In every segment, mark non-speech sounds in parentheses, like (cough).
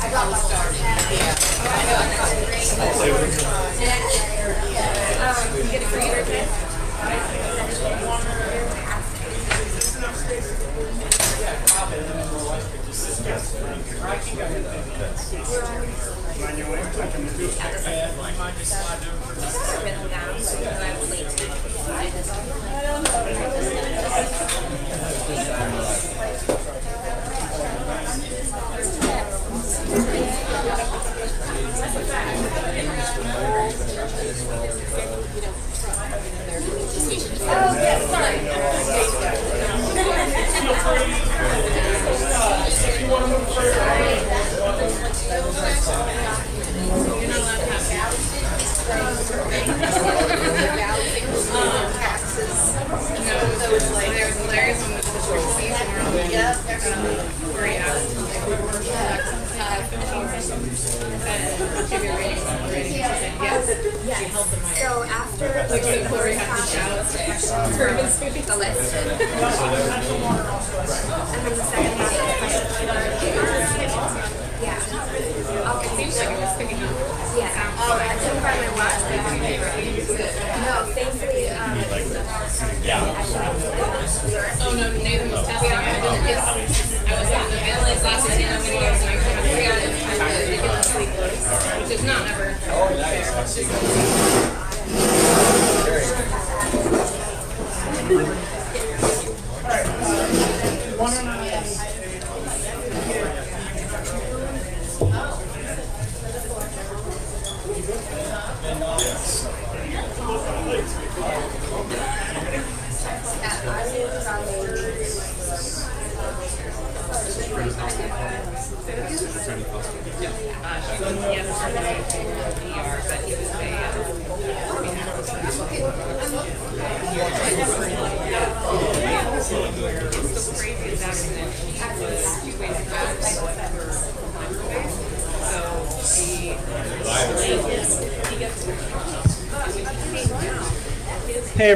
Yeah, we did, we did. My kids out there. Yeah, it is. Middle down, so I was late. So after like Corey had to shout for his movie the list. and then the second half Yeah. Okay. It seems like it was picking up. Yeah. Oh, I couldn't find my watch. No, thankfully, um, Oh no, Nathan was testing. I didn't get. I was on the analyze last ten videos and I kind of forgot it. I did get the sleep Which is not ever. Oh, One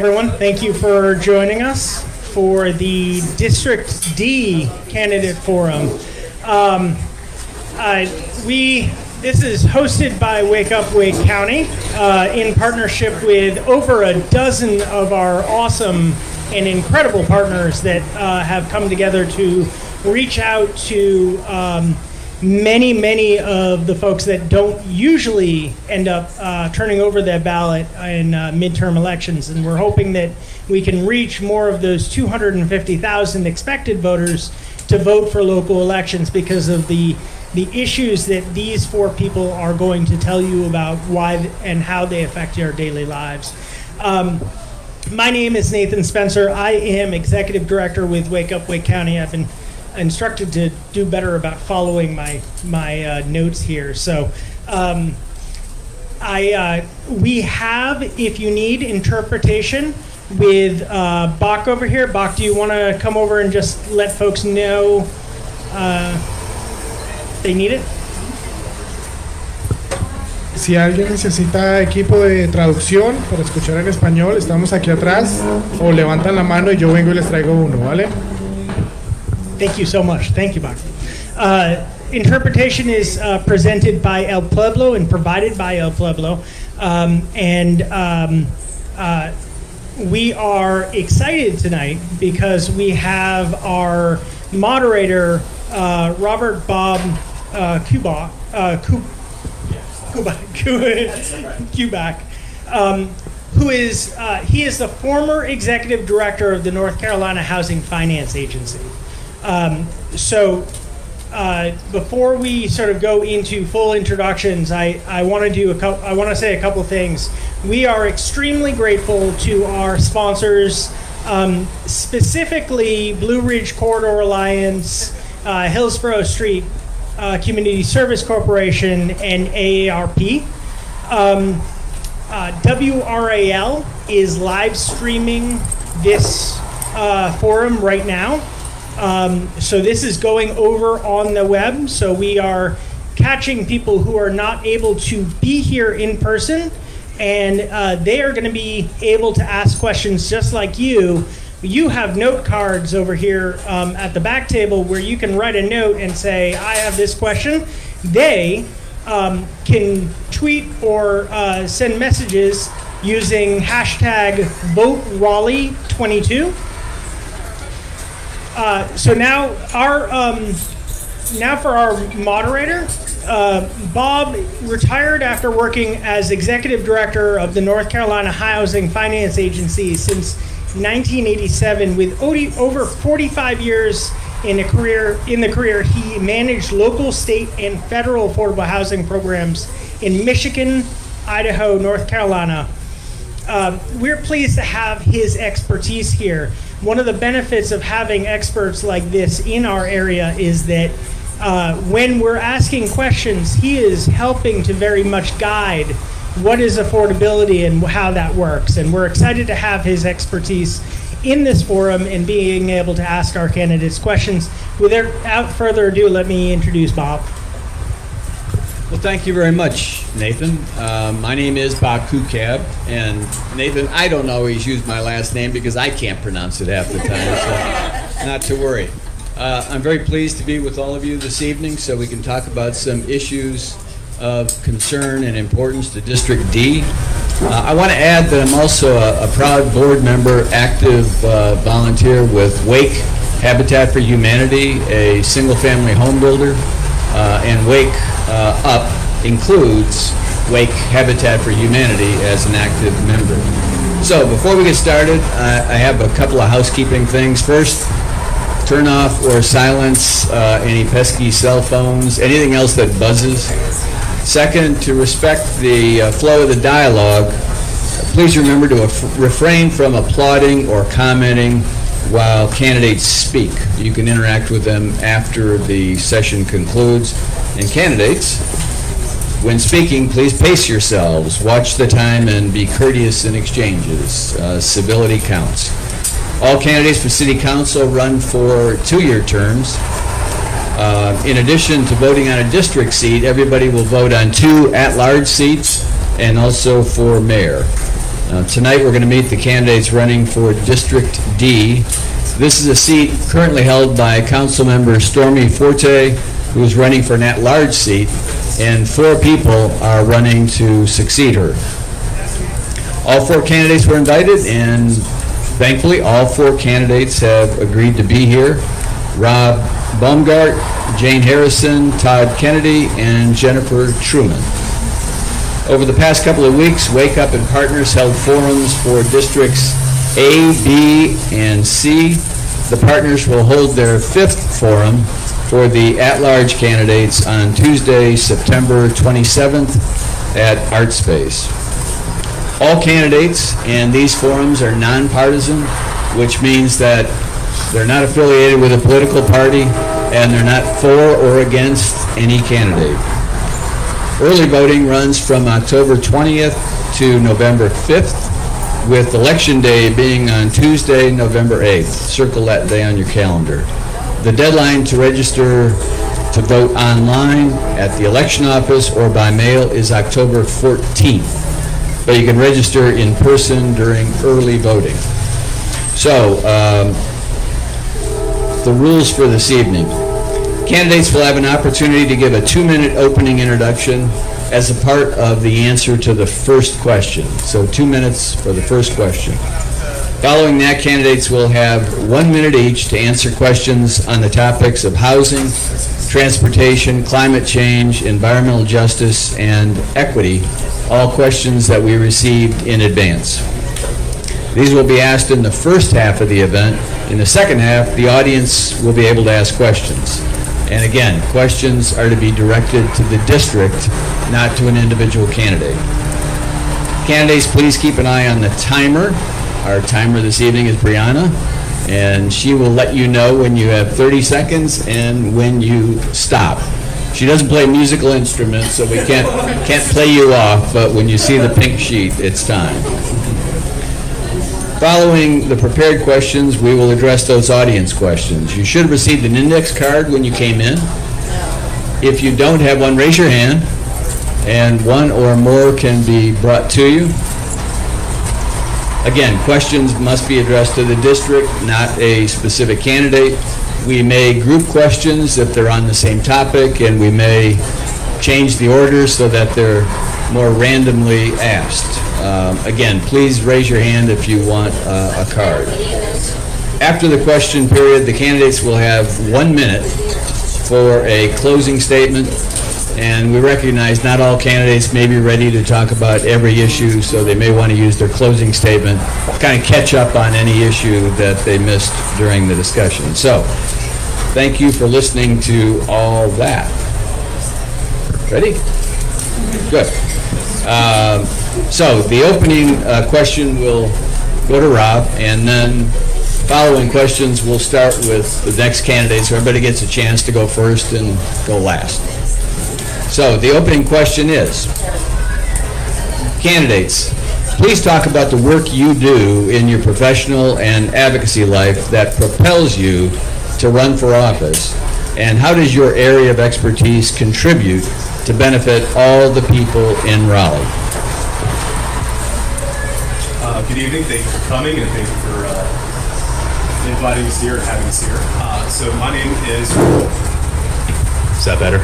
everyone, thank you for joining us for the District D Candidate Forum. Um, uh, we this is hosted by Wake Up Wake County uh, in partnership with over a dozen of our awesome and incredible partners that uh, have come together to reach out to um, many, many of the folks that don't usually end up uh, turning over their ballot in uh, midterm elections. And we're hoping that we can reach more of those 250,000 expected voters to vote for local elections because of the the issues that these four people are going to tell you about why and how they affect your daily lives. Um, my name is Nathan Spencer. I am executive director with Wake Up Wake County. I've been instructed to do better about following my my uh, notes here. So. Um, I, uh, we have, if you need interpretation, with uh, Bach over here. Bach, do you want to come over and just let folks know uh, they need it? Si alguien necesita equipo de traducción para escuchar en español, estamos aquí atrás o levantan la mano y yo vengo y les traigo uno, ¿vale? Thank you so much. Thank you, Bach. Uh, interpretation is uh, presented by El Pueblo and provided by El Pueblo. Um, and um, uh, we are excited tonight because we have our moderator, uh, Robert Bob uh, Kuba, uh, Ku- Kuba, (laughs) Kubak, um, who is he is the former executive director of the North Carolina Housing Finance Agency. Um, so uh, before we sort of go into full introductions, I, I want to do a couple. I want to say a couple things. We are extremely grateful to our sponsors, um, specifically Blue Ridge Corridor Alliance, uh, Hillsborough Street uh, Community Service Corporation, and AARP. Um, uh, WRAL is live streaming this uh, forum right now. Um, so this is going over on the web. So we are catching people who are not able to be here in person, and uh, they are going to be able to ask questions just like you. You have note cards over here um, at the back table where you can write a note and say, "I have this question." They um, can tweet or uh, send messages using hashtag VoteRaleigh22. Uh, so now our um, now for our moderator, uh, Bob retired after working as executive director of the North Carolina Housing Finance Agency since 1987. With over 45 years in a career in the career, he managed local, state, and federal affordable housing programs in Michigan, Idaho, North Carolina. Uh, we're pleased to have his expertise here. One of the benefits of having experts like this in our area is that uh, when we're asking questions, he is helping to very much guide what is affordability and how that works. And we're excited to have his expertise in this forum and being able to ask our candidates questions. Without further ado, let me introduce Bob. Well, thank you very much, Nathan. Uh, my name is Bob Kucab, and Nathan, I don't always use my last name because I can't pronounce it half the time, so (laughs) not to worry. Uh, I'm very pleased to be with all of you this evening so we can talk about some issues of concern and importance to District D. Uh, I want to add that I'm also a, a proud board member, active uh, volunteer with Wake Habitat for Humanity, a single-family home builder, uh, and Wake uh, Up includes Wake Habitat for Humanity as an active member. So before we get started, I I have a couple of housekeeping things. First, turn off or silence uh, any pesky cell phones, anything else that buzzes. Second, to respect the uh, flow of the dialogue, please remember to refrain from applauding or commenting while candidates speak. You can interact with them after the session concludes. And candidates, when speaking, please pace yourselves, watch the time, and be courteous in exchanges. Uh, Civility counts. All candidates for city council run for two-year terms. Uh, In addition to voting on a district seat, everybody will vote on two at-large seats. and also for mayor. Uh, Tonight, we're going to meet the candidates running for District D. This is a seat currently held by Councilmember Stormie Forte, who is running for an at-large seat, and four people are running to succeed her. All four candidates were invited, and thankfully, all four candidates have agreed to be here. Rob Baumgart, Jane Harrison, Todd Kennedy, and Jennifer Truman. Over the past couple of weeks, Wake Up and Partners held forums for districts A, B, and C. The partners will hold their fifth forum for the at-large candidates on Tuesday, September 27th at ArtSpace. All candidates and these forums are nonpartisan, which means that they're not affiliated with a political party and they're not for or against any candidate. Early voting runs from October 20th to November 5th, with Election Day being on Tuesday, November 8th. Circle that day on your calendar. The deadline to register to vote online at the election office or by mail is October 14th, but you can register in person during early voting. So, um, the rules for this evening. Candidates will have an opportunity to give a two-minute opening introduction as a part of the answer to the first question. So two minutes for the first question. Following that, candidates will have one minute each to answer questions on the topics of housing, transportation, climate change, environmental justice, and equity, all questions that we received in advance. These will be asked in the first half of the event. In the second half, the audience will be able to ask questions. And again, questions are to be directed to the district, not to an individual candidate. Candidates, please keep an eye on the timer. Our timer this evening is Brianna, and she will let you know when you have 30 seconds and when you stop. She doesn't play musical instruments, so we can't, can't play you off, but when you see the pink sheet, it's time. Following the prepared questions, we will address those audience questions. You should have received an index card when you came in. If you don't have one, raise your hand, and one or more can be brought to you. Again, questions must be addressed to the district, not a specific candidate. We may group questions if they're on the same topic, and we may change the order so that they're more randomly asked. Um, Again, please raise your hand if you want uh, a card. After the question period, the candidates will have one minute for a closing statement, and we recognize not all candidates may be ready to talk about every issue, so they may want to use their closing statement, to kind of catch up on any issue that they missed during the discussion. So, thank you for listening to all that. Ready? Good. Um, So, the opening uh, question will go to Rob, and then following questions, we'll start with the next candidate, so everybody gets a chance to go first and go last. So, the opening question is, candidates, please talk about the work you do in your professional and advocacy life that propels you to run for office, and how does your area of expertise contribute to benefit all the people in Raleigh? Uh, Good evening, thank you for coming, and thank you for uh, inviting us here and having us here. Uh, So my name is... Is that better?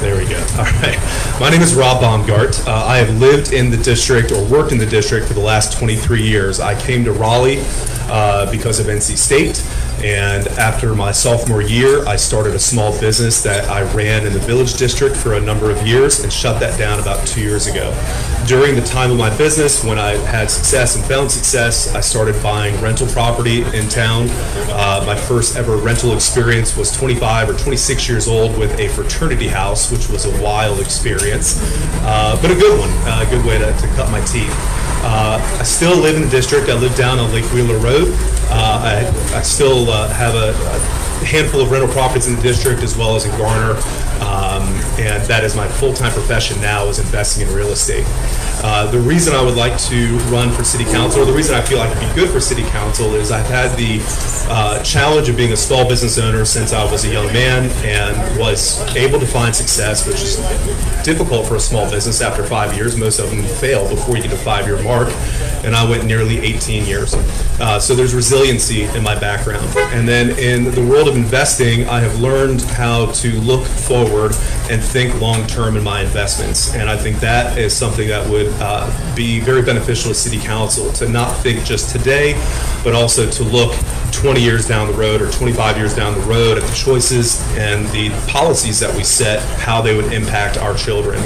There we go. All right. My name is Rob Baumgart. Uh, I have lived in the district, or worked in the district, for the last 23 years. I came to Raleigh uh, because of NC State, and after my sophomore year, I started a small business that I ran in the Village District for a number of years and shut that down about two years ago. During the time of my business, when I had success and found success, I started buying rental property in town. Uh, my first ever rental experience was 25 or 26 years old with a fraternity house, which was a wild experience, uh, but a good one, uh, a good way to, to cut my teeth. Uh, I still live in the district. I live down on Lake Wheeler Road. Uh, I, I still uh, have a, a handful of rental properties in the district as well as in Garner, um, and that is my full-time profession now is investing in real estate. Uh, the reason I would like to run for city council, or the reason I feel like I could be good for city council, is I've had the uh, challenge of being a small business owner since I was a young man and was able to find success, which is difficult for a small business after five years. Most of them fail before you get a five-year mark, and I went nearly 18 years. Uh, so there's resiliency in my background. And then in the world of investing, I have learned how to look forward and think long-term in my investments. And I think that is something that would uh, be very beneficial to city council, to not think just today, but also to look 20 years down the road or 25 years down the road at the choices and the policies that we set, how they would impact our children.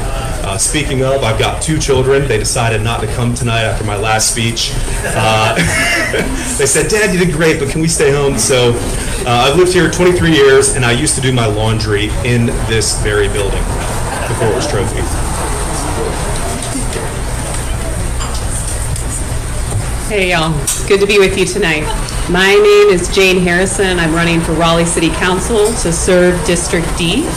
Uh, speaking of, I've got two children. They decided not to come tonight after my last speech. Uh, (laughs) they said, Dad, you did great, but can we stay home? So uh, I've lived here 23 years, and I used to do my laundry in this very building before it was Trophy. Hey y'all, good to be with you tonight. My name is Jane Harrison. I'm running for Raleigh City Council to serve District D.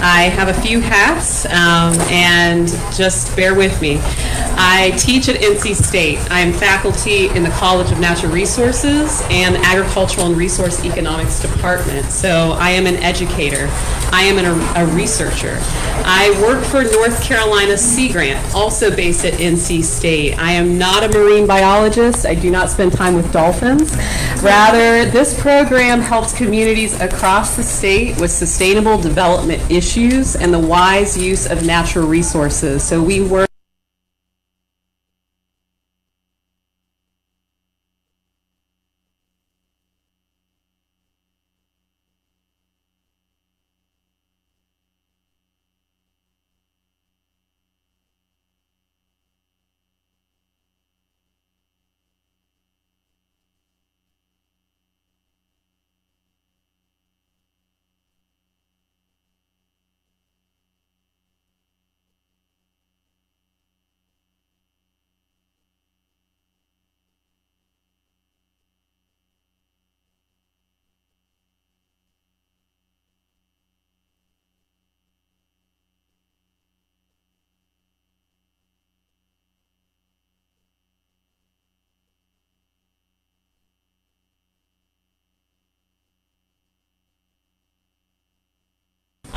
I have a few hats, um, and just bear with me. I teach at NC State. I am faculty in the College of Natural Resources and Agricultural and Resource Economics Department. So I am an educator. I am an, a researcher. I work for North Carolina Sea Grant, also based at NC State. I am not a marine biologist. I do not spend time with dolphins. Rather, this program helps communities across the state with sustainable development issues and the wise use of natural resources. So we work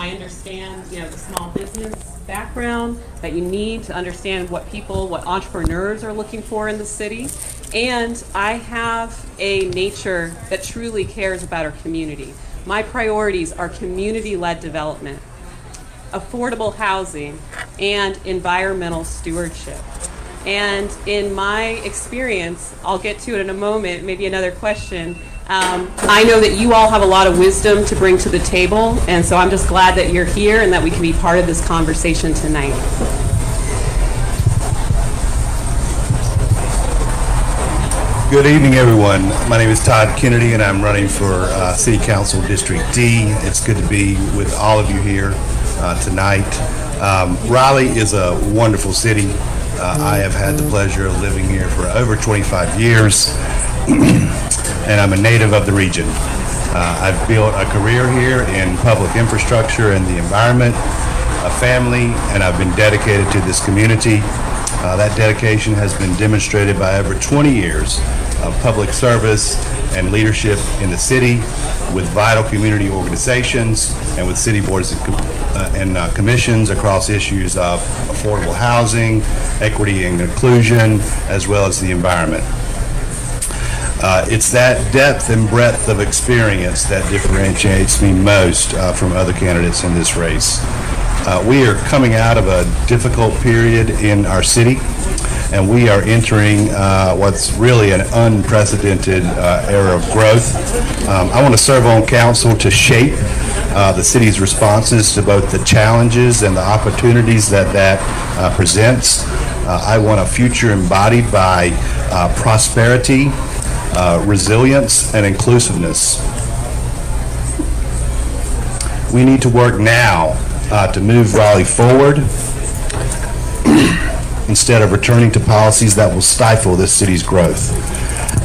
I understand, you know, the small business background that you need to understand what people, what entrepreneurs are looking for in the city. And I have a nature that truly cares about our community. My priorities are community-led development, affordable housing, and environmental stewardship. And in my experience, I'll get to it in a moment, maybe another question, um, I know that you all have a lot of wisdom to bring to the table, and so I'm just glad that you're here and that we can be part of this conversation tonight. Good evening, everyone. My name is Todd Kennedy, and I'm running for uh, City Council District D. It's good to be with all of you here uh, tonight. Um, Raleigh is a wonderful city. Uh, I have had the pleasure of living here for over 25 years. (clears throat) and I'm a native of the region. Uh, I've built a career here in public infrastructure and the environment, a family, and I've been dedicated to this community. Uh, that dedication has been demonstrated by over 20 years of public service and leadership in the city with vital community organizations and with city boards and, uh, and uh, commissions across issues of affordable housing, equity and inclusion, as well as the environment. Uh, it's that depth and breadth of experience that differentiates me most uh, from other candidates in this race. Uh, we are coming out of a difficult period in our city, and we are entering uh, what's really an unprecedented uh, era of growth. Um, I want to serve on council to shape uh, the city's responses to both the challenges and the opportunities that that presents. I want a future embodied by prosperity, uh, resilience, and inclusiveness. We need to work now uh, to move Raleigh forward (clears throat) instead of returning to policies that will stifle this city's growth.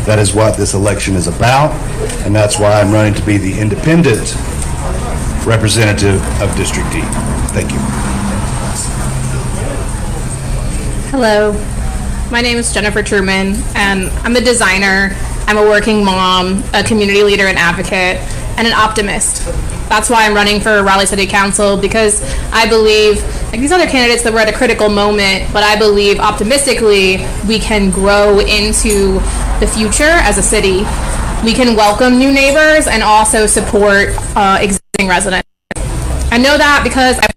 That is what this election is about, and that's why I'm running to be the independent representative of District D. Thank you. Hello. My name is Jennifer Truman, and I'm a designer. I'm a working mom, a community leader and advocate, and an optimist. That's why I'm running for Raleigh City Council because I believe, like these other candidates, that we're at a critical moment, but I believe optimistically we can grow into the future as a city. We can welcome new neighbors and also support uh, existing residents. I know that because I've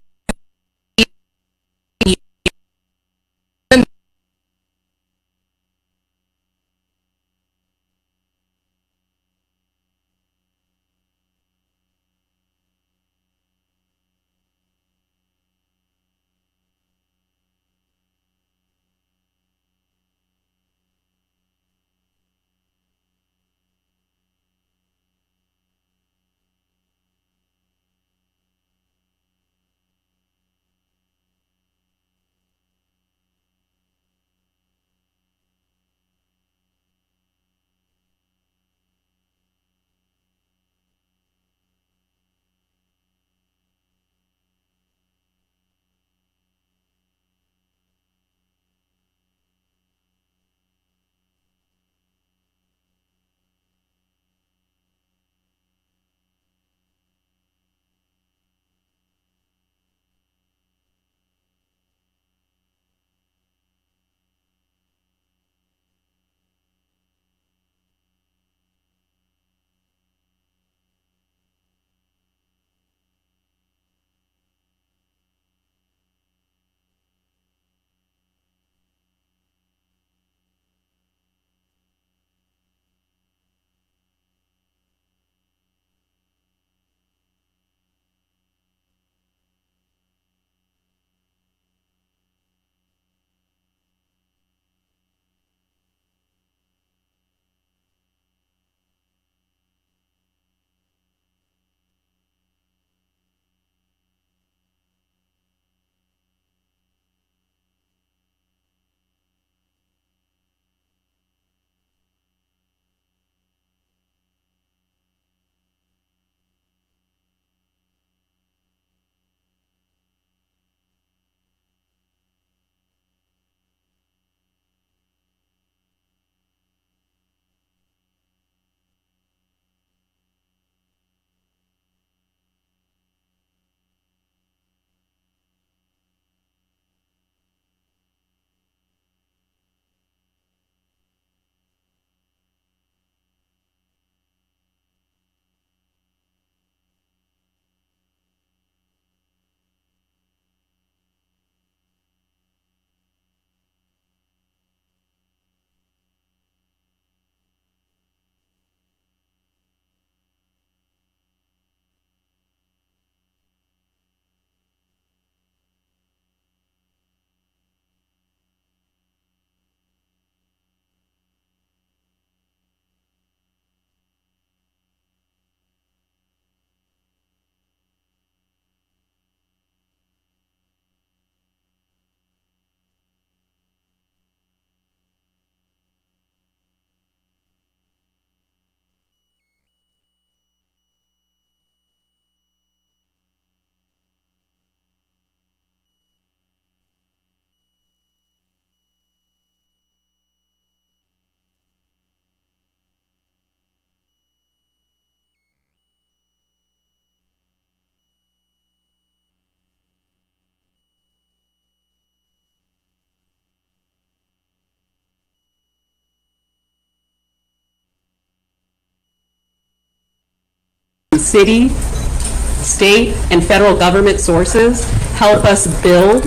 city, state, and federal government sources help us build,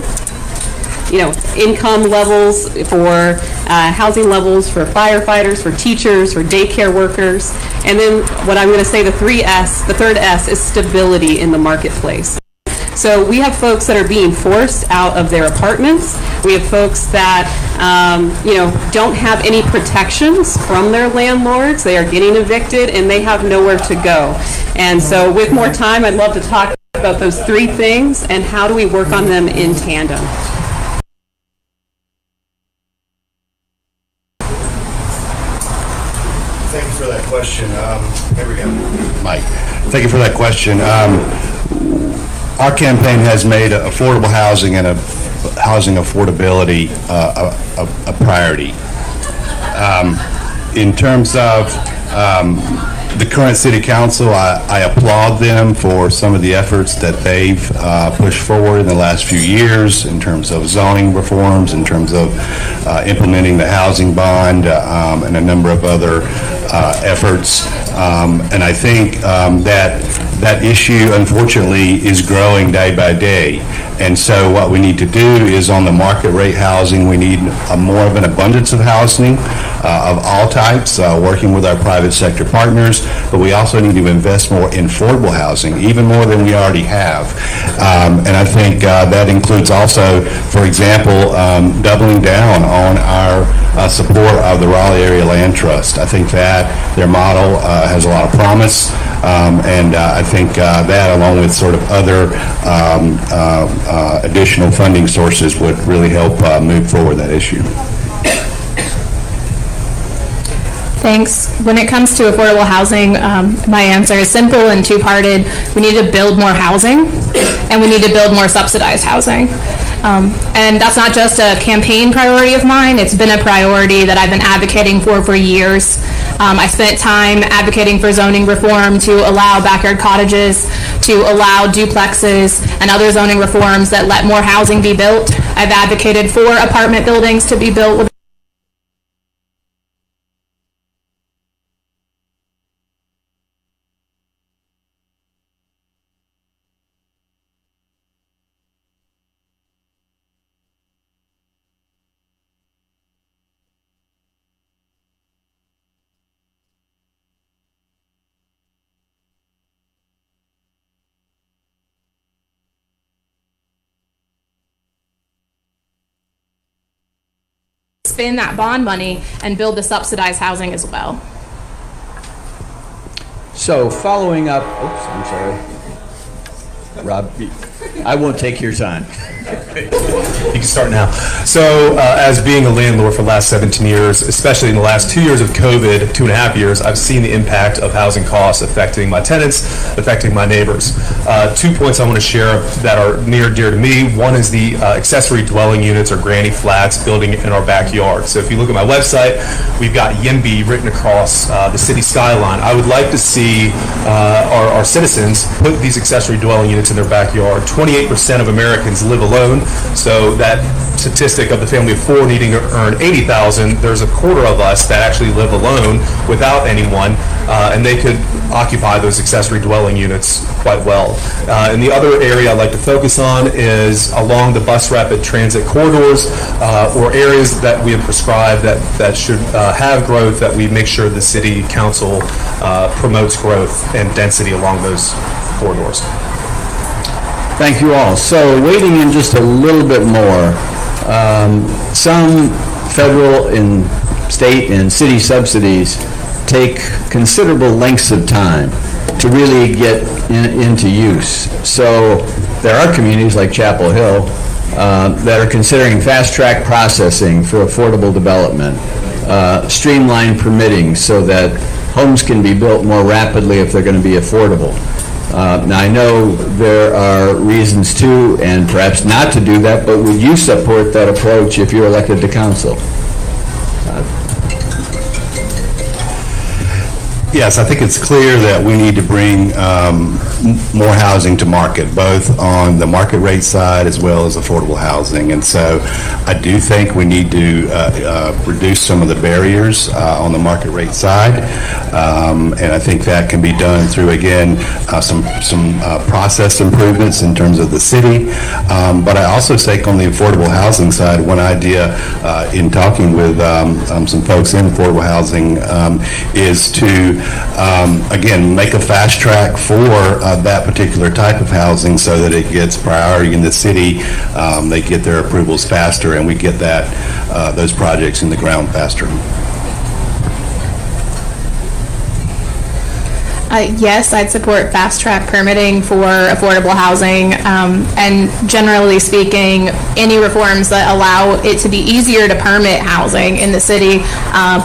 you know, income levels for uh, housing levels for firefighters, for teachers, for daycare workers. And then what I'm going to say, the three S, the third S is stability in the marketplace. So we have folks that are being forced out of their apartments. We have folks that, um, you know, don't have any protections from their landlords. They are getting evicted and they have nowhere to go. And so with more time, I'd love to talk about those three things and how do we work on them in tandem. Thank you for that question. Um, Here we go. Mike, thank you for that question. Um, Our campaign has made affordable housing and a housing affordability uh, a a- priority. Um, In terms of um, the current city council, I I applaud them for some of the efforts that they've uh, pushed forward in the last few years in terms of zoning reforms, in terms of uh, implementing the housing bond, um, and a number of other uh, efforts. Um, And I think um, that that issue, unfortunately, is growing day by day. And so what we need to do is on the market rate housing, we need a more of an abundance of housing uh, of all types, uh, working with our private sector partners, but we also need to invest more in affordable housing, even more than we already have. Um, And I think uh, that includes also, for example, um, doubling down on our uh, support of the Raleigh Area Land Trust. I think that their model uh, has a lot of promise, um, and uh, I think uh, that, along with sort of other um, uh, additional funding sources, would really help move forward that issue. Thanks. When it comes to affordable housing, um, my answer is simple and two-parted. We need to build more housing, and we need to build more subsidized housing. Um, And that's not just a campaign priority of mine, it's been a priority that I've been advocating for for years. Um, I spent time advocating for zoning reform to allow backyard cottages, to allow duplexes, and other zoning reforms that let more housing be built. I've advocated for apartment buildings to be built spend that bond money and build the subsidized housing as well. So following up, oops, I'm sorry. Rob, I won't take your time. You can start now. So, uh, as being a landlord for the last 17 years, especially in the last two years of COVID, two and a half years, I've seen the impact of housing costs affecting my tenants, affecting my neighbors. Uh, two points I want to share that are near dear to me. One is the uh, accessory dwelling units or granny flats building in our backyard. So, if you look at my website, we've got YIMBY written across uh, the city skyline. I would like to see uh, our, our citizens put these accessory dwelling units in their backyard. 28% of Americans live alone, so that statistic of the family of four needing to earn 80,000, there's a quarter of us that actually live alone without anyone, uh, and they could occupy those accessory dwelling units quite well. Uh, and the other area I'd like to focus on is along the bus rapid transit corridors uh, or areas that we have prescribed that, that should uh, have growth, that we make sure the city council uh, promotes growth and density along those corridors. Thank you all. So wading in just a little bit more, um, some federal and state and city subsidies take considerable lengths of time to really get in- into use. So there are communities like Chapel Hill uh, that are considering fast-track processing for affordable development, uh, streamlined permitting so that homes can be built more rapidly if they're going to be affordable. Uh, Now, I know there are reasons to, and perhaps not to do that, but would you support that approach if you're elected to council? Yes, I think it's clear that we need to bring um, more housing to market, both on the market rate side as well as affordable housing. And so I do think we need to uh, uh, reduce some of the barriers uh, on the market rate side. Um, And I think that can be done through, again, uh, some, some uh, process improvements in terms of the city. Um, But I also think on the affordable housing side, one idea uh, in talking with um, um, some folks in affordable housing um, is to, um, again, make a fast track for uh, that particular type of housing so that it gets priority in the city. Um, They get their approvals faster, and we get that, uh, those projects in the ground faster. Uh, Yes, I'd support fast-track permitting for affordable housing, um, and generally speaking, any reforms that allow it to be easier to permit housing in the city. Um,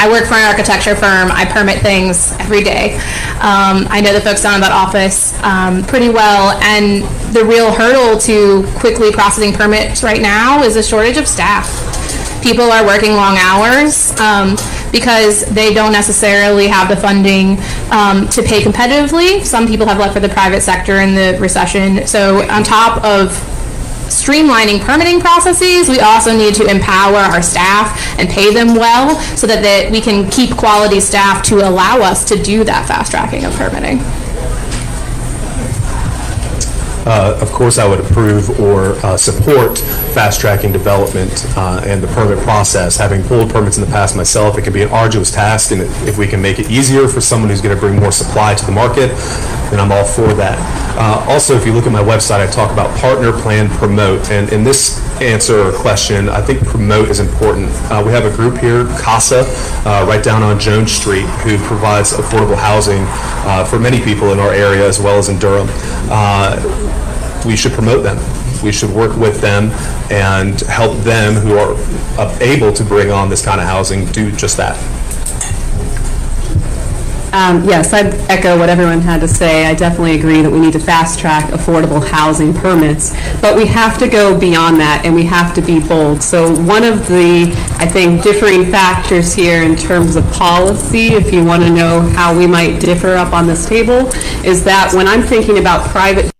I work for an architecture firm. I permit things every day. Um, I know the folks down in that office um, pretty well, and the real hurdle to quickly processing permits right now is a shortage of staff. People are working long hours um, because they don't necessarily have the funding um, to pay competitively. Some people have left for the private sector in the recession. So on top of streamlining permitting processes, we also need to empower our staff and pay them well so that, that we can keep quality staff to allow us to do that fast tracking of permitting. Uh, Of course, I would approve or uh, support fast-tracking development uh, and the permit process. Having pulled permits in the past myself, it can be an arduous task, and if we can make it easier for someone who's going to bring more supply to the market, then I'm all for that. Uh, Also, if you look at my website, I talk about partner, plan, promote, and in this answer or question, I think promote is important. Uh, We have a group here, CASA, uh, right down on Jones Street, who provides affordable housing uh, for many people in our area as well as in Durham. Uh, we should promote them. We should work with them and help them who are able to bring on this kind of housing do just that. Um, Yes, I echo what everyone had to say. I definitely agree that we need to fast-track affordable housing permits, but we have to go beyond that, and we have to be bold. So one of the, I think, differing factors here in terms of policy, if you want to know how we might differ up on this table, is that when I'm thinking about private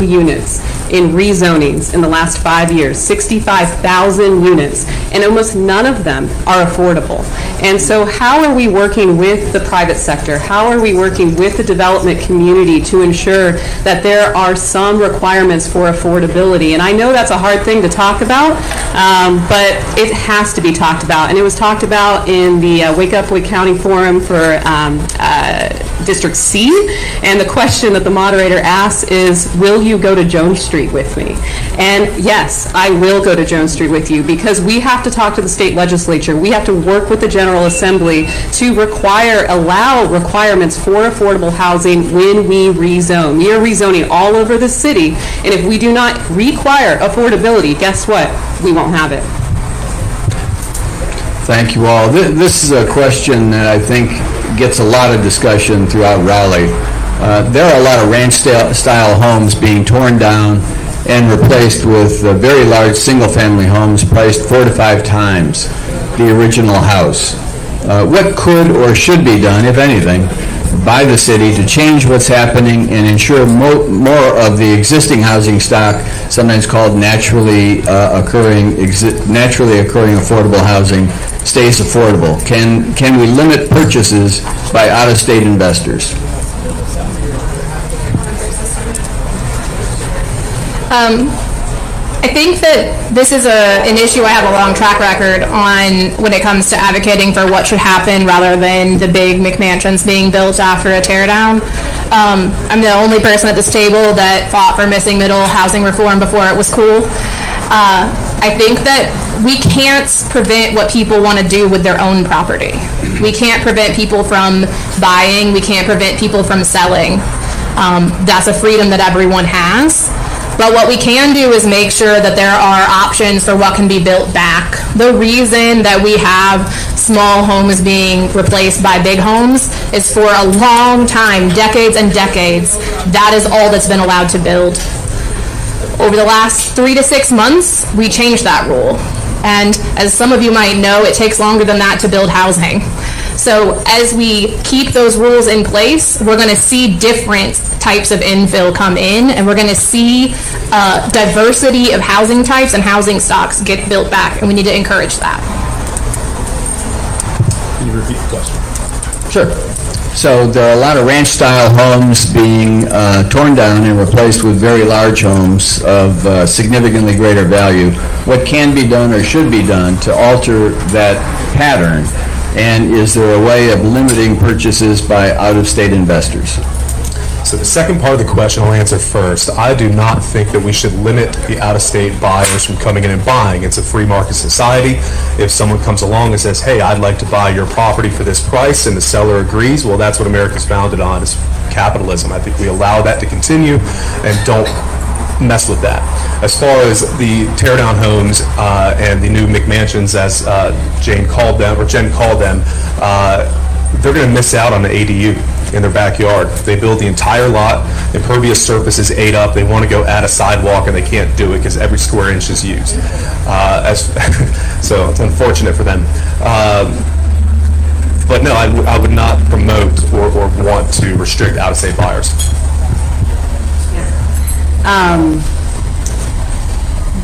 units in rezonings in the last five years, 65,000 units, and almost none of them are affordable. And so how are we working with the private sector? How are we working with the development community to ensure that there are some requirements for affordability? And I know that's a hard thing to talk about, um, but it has to be talked about. And it was talked about in the uh, Wake Up Wake County Forum for um, uh, District C. And the question that the moderator asks is, will you go to Jones Street with me? And yes, I will go to Jones Street with you because we have to talk to the state legislature. We have to work with the General Assembly to require, allow requirements for affordable housing when we rezone. We are rezoning all over the city, and if we do not require affordability, guess what? We won't have it. Thank you all. This is a question that I think gets a lot of discussion throughout Raleigh. Uh, There are a lot of ranch-style homes being torn down and replaced with uh, very large, single-family homes priced four to five times the original house. Uh, What could or should be done, if anything, by the city to change what's happening and ensure mo- more of the existing housing stock, sometimes called naturally uh, occurring, naturally occurring affordable housing, stays affordable? Can, can we limit purchases by out-of-state investors? Um, I think that this is a, an issue I have a long track record on when it comes to advocating for what should happen rather than the big McMansions being built after a tear down. Um, I'm the only person at this table that fought for missing middle housing reform before it was cool. Uh, I think that we can't prevent what people want to do with their own property. We can't prevent people from buying. We can't prevent people from selling. Um, that's a freedom that everyone has. But what we can do is make sure that there are options for what can be built back. The reason that we have small homes being replaced by big homes is for a long time, decades and decades, that is all that's been allowed to build. Over the last three to six months, we changed that rule. And as some of you might know, it takes longer than that to build housing. So as we keep those rules in place, we're going to see different types of infill come in, and we're going to see uh, diversity of housing types and housing stocks get built back, and we need to encourage that. Can you repeat the question? Sure. So there are a lot of ranch-style homes being uh, torn down and replaced with very large homes of uh, significantly greater value. What can be done or should be done to alter that pattern? And is there a way of limiting purchases by out-of-state investors? So the second part of the question I'll answer first. I do not think that we should limit the out-of-state buyers from coming in and buying. It's a free market society. If someone comes along and says, hey, I'd like to buy your property for this price, and the seller agrees, well, that's what America's founded on, is capitalism. I think we allow that to continue and don't mess with that. As far as the teardown homes uh, and the new McMansions, as uh, Jane called them, or Jen called them, uh, they're going to miss out on the ADU in their backyard. They build the entire lot, impervious surface is ate up, they want to go add a sidewalk and they can't do it because every square inch is used. Uh, as, (laughs) so it's unfortunate for them. Um, but no, I would not promote or, or want to restrict out-of-state buyers. Um,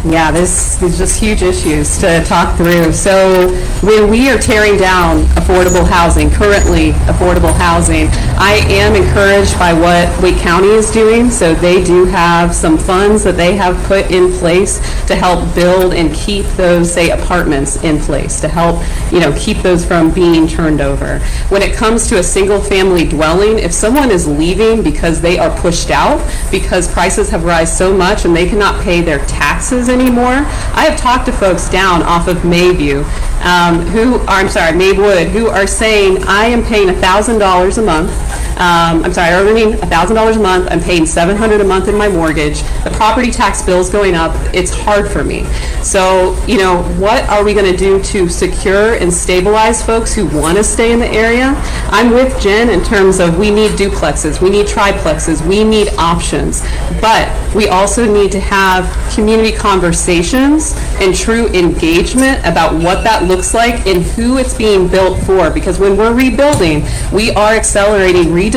yeah, this there's just huge issues to talk through. So when we are tearing down affordable housing, currently affordable housing, I am encouraged by what Wake County is doing. So they do have some funds that they have put in place to help build and keep those, say, apartments in place, to help, you know, keep those from being turned over. When it comes to a single-family dwelling, if someone is leaving because they are pushed out, because prices have risen so much and they cannot pay their taxes anymore, I have talked to folks down off of Mayview, um, who, or I'm sorry, Maywood, who are saying, I am paying $1,000 a month, um, I'm sorry, I'm earning $1,000 a month, I'm paying 700 a month in my mortgage, the property tax bill's going up, it's hard for me. So, you know, what are we going to do to secure and stabilize folks who want to stay in the area? I'm with Jen in terms of we need duplexes, we need triplexes, we need options, but we also need to have community conversations and true engagement about what that looks like and who it's being built for. Because when we're rebuilding, we are accelerating redevelopment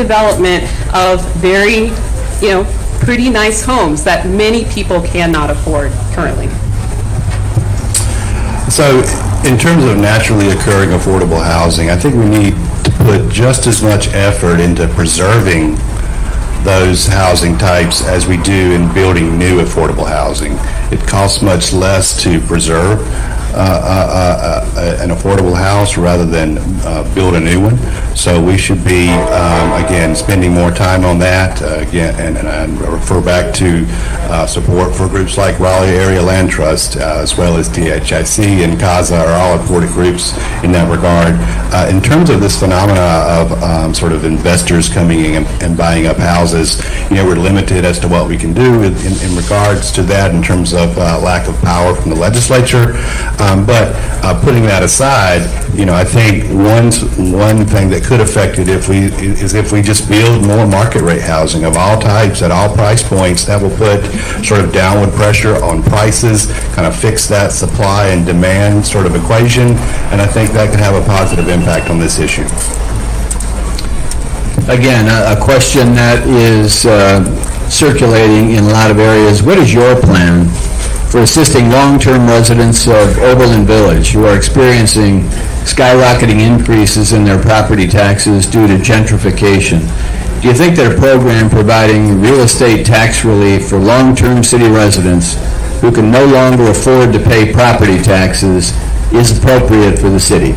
of very, you know, pretty nice homes that many people cannot afford currently. So in terms of naturally occurring affordable housing, I think we need to put just as much effort into preserving those housing types as we do in building new affordable housing. It costs much less to preserve uh, uh, uh, an affordable house rather than uh, build a new one. So we should be, um, again, spending more time on that. Uh, Again, and and I refer back to uh, support for groups like Raleigh Area Land Trust, uh, as well as DHIC and CASA are all important groups in that regard. Uh, In terms of this phenomena of um, sort of investors coming in and- and buying up houses, you know, we're limited as to what we can do in in regards to that in terms of uh, lack of power from the legislature. Um, But uh, putting that aside, you know, I think one, one thing that could affect it if we, is if we just build more market rate housing of all types at all price points, that will put sort of downward pressure on prices, kind of fix that supply and demand sort of equation, and I think that could have a positive impact on this issue. Again, a, a question that is uh, circulating in a lot of areas. What is your plan for assisting long-term residents of Oberlin Village who are experiencing skyrocketing increases in their property taxes due to gentrification? Do you think that a program providing real estate tax relief for long-term city residents who can no longer afford to pay property taxes is appropriate for the city?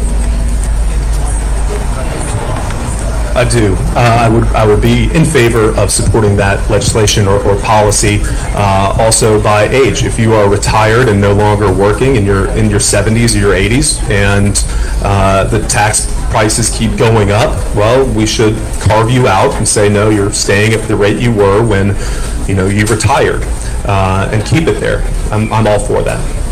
I do. Uh, I would, I would be in favor of supporting that legislation or, or policy. Uh, also by age, if you are retired and no longer working in your, in your 70s or your 80s, and uh, the tax prices keep going up, well, we should carve you out and say, no, you're staying at the rate you were when, you know, you retired, uh, and keep it there. I'm, I'm all for that.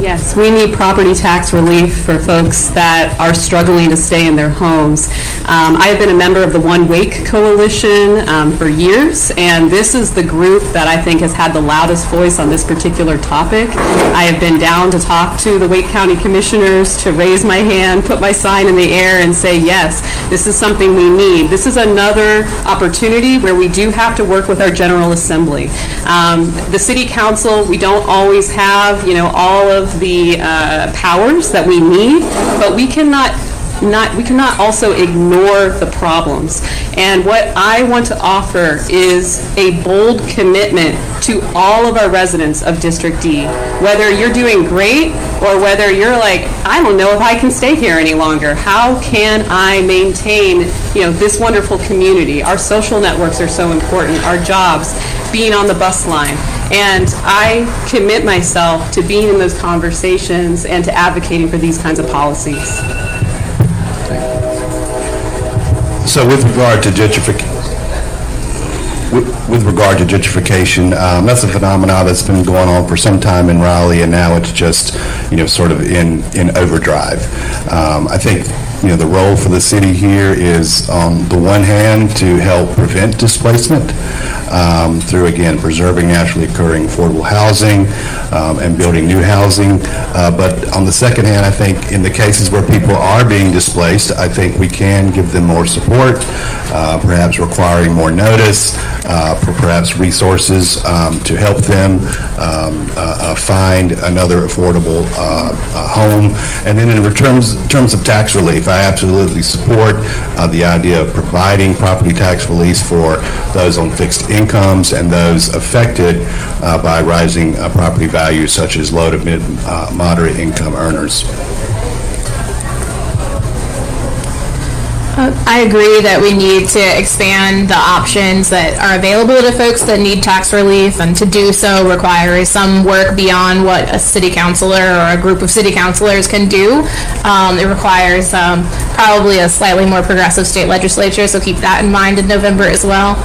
Yes, we need property tax relief for folks that are struggling to stay in their homes. Um, I have been a member of the One Wake Coalition um, for years, and this is the group that I think has had the loudest voice on this particular topic. I have been down to talk to the Wake County Commissioners, to raise my hand, put my sign in the air, and say, yes, this is something we need. This is another opportunity where we do have to work with our General Assembly. Um, The City Council, we don't always have, you know, all of the uh, powers that we need, but we cannot not, we cannot also ignore the problems. And what I want to offer is a bold commitment to all of our residents of District D. Whether you're doing great or whether you're like, I don't know if I can stay here any longer. How can I maintain, you know, this wonderful community? Our social networks are so important, our jobs, being on the bus line. And I commit myself to being in those conversations and to advocating for these kinds of policies. So with regard to gentrification, with regard to gentrification, um, that's a phenomenon that's been going on for some time in Raleigh, and now it's just, you know, sort of in, in overdrive. Um, I think, you know, the role for the city here is, on the one hand, to help prevent displacement um, through, again, preserving naturally occurring affordable housing um, and building new housing. Uh, But on the second hand, I think in the cases where people are being displaced, I think we can give them more support, uh, perhaps requiring more notice, uh, per- perhaps resources um, to help them um, uh, uh, find another affordable uh, home. And then in terms, terms of tax relief, I absolutely support uh, the idea of providing property tax relief for those on fixed incomes and those affected uh, by rising uh, property values such as low to mid, uh, moderate income earners. I agree that we need to expand the options that are available to folks that need tax relief, and to do so requires some work beyond what a city councilor or a group of city councilors can do. Um, It requires um, probably a slightly more progressive state legislature, so keep that in mind in November as well.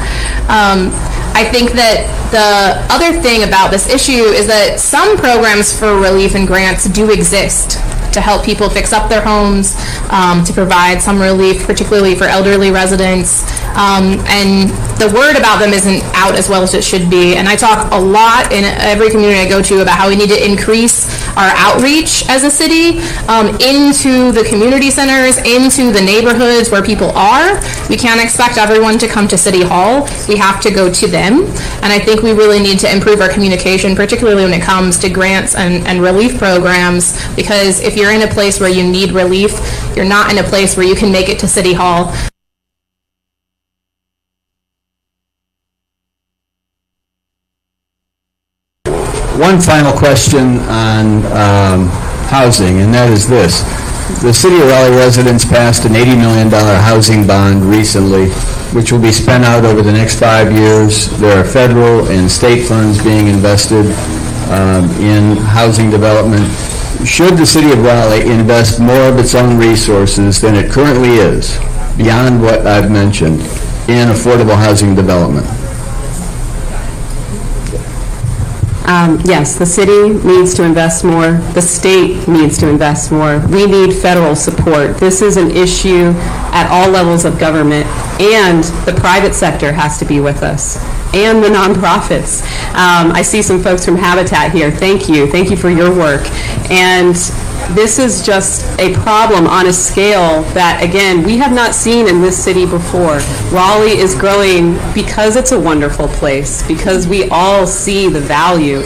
Um, I think that the other thing about this issue is that some programs for relief and grants do exist to help people fix up their homes, um, to provide some relief, particularly for elderly residents. Um, and the word about them isn't out as well as it should be. And I talk a lot in every community I go to about how we need to increase our outreach as a city um, into the community centers, into the neighborhoods where people are. We can't expect everyone to come to City Hall. We have to go to them. And I think we really need to improve our communication, particularly when it comes to grants and, and relief programs, because if you're in a place where you need relief, you're not in a place where you can make it to City Hall. One final question on um, housing, and that is this. The City of Raleigh residents passed an $80 million housing bond recently, which will be spent out over the next five years. There are federal and state funds being invested um, in housing development. Should the City of Raleigh invest more of its own resources than it currently is, beyond what I've mentioned, in affordable housing development? Um, Yes, the city needs to invest more, the state needs to invest more. We need federal support. This is an issue at all levels of government, and the private sector has to be with us, and the nonprofits. Um, I see some folks from Habitat here. Thank you. Thank you for your work. And this is just a problem on a scale that, again, we have not seen in this city before. Raleigh is growing because it's a wonderful place, because we all see the value.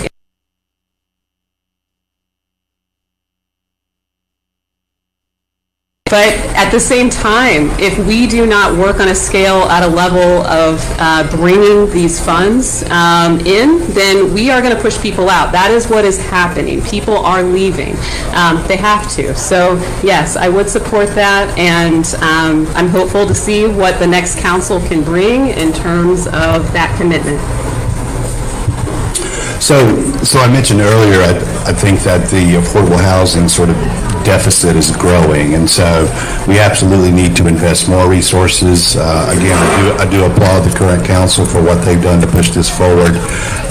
But at the same time, if we do not work on a scale at a level of uh, bringing these funds um, in, then we are going to push people out. That is what is happening. People are leaving. Um, They have to. So yes, I would support that, and um, I'm hopeful to see what the next council can bring in terms of that commitment. So, so I mentioned earlier, I, I think that the affordable housing sort of deficit is growing, and so we absolutely need to invest more resources. Uh, again, I do, I do applaud the current council for what they've done to push this forward.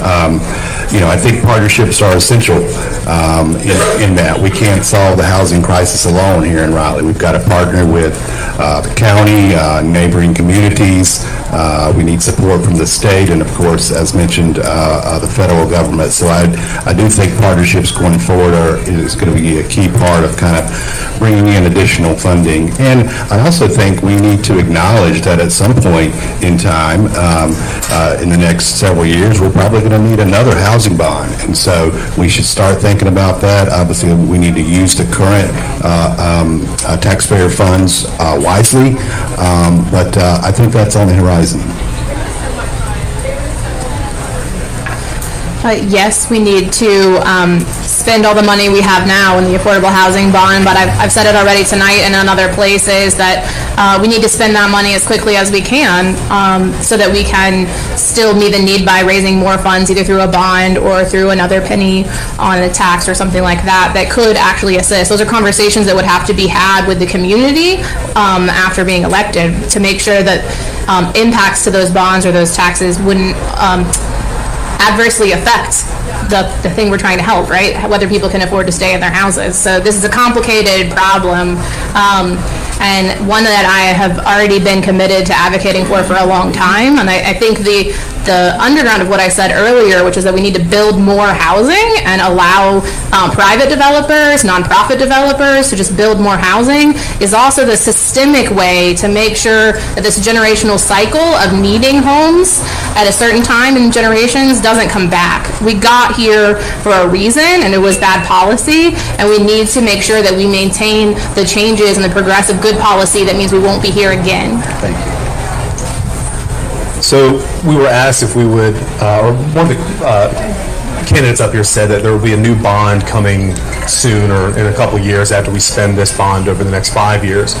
Um, you know, I think partnerships are essential um, in, in that. We can't solve the housing crisis alone here in Raleigh. We've got to partner with uh, the county, uh, neighboring communities. Uh, we need support from the state, and of course, as mentioned, uh, uh, the federal government. So I, I do think partnerships going forward are is going to be a key part of kind of bringing in additional funding. And I also think we need to acknowledge that at some point in time, um, uh, in the next several years, we're probably going to need another housing bond. And so we should start thinking about that. Obviously, we need to use the current uh, um, uh, taxpayer funds wisely, um, but I think that's on the horizon horizon. Yes, we need to um, spend all the money we have now in the affordable housing bond, but I've I've said it already tonight and in other places that uh, we need to spend that money as quickly as we can um, so that we can still meet the need by raising more funds either through a bond or through another penny on a tax or something like that that could actually assist. Those are conversations that would have to be had with the community um, after being elected to make sure that um, impacts to those bonds or those taxes wouldn't um, adversely affect the, the thing we're trying to help, right? Whether people can afford to stay in their houses. So this is a complicated problem, um, and one that I have already been committed to advocating for for a long time. And I, I think the the underground of what I said earlier, which is that we need to build more housing and allow um, private developers, nonprofit developers to just build more housing, is also the systemic way to make sure that this generational cycle of needing homes at a certain time in generations doesn't come back. We got here for a reason, and it was bad policy, and we need to make sure that we maintain the changes and the progressive good policy that means we won't be here again. So we were asked if we would, uh, or one of the uh, candidates up here said that there will be a new bond coming soon or in a couple years after we spend this bond over the next five years.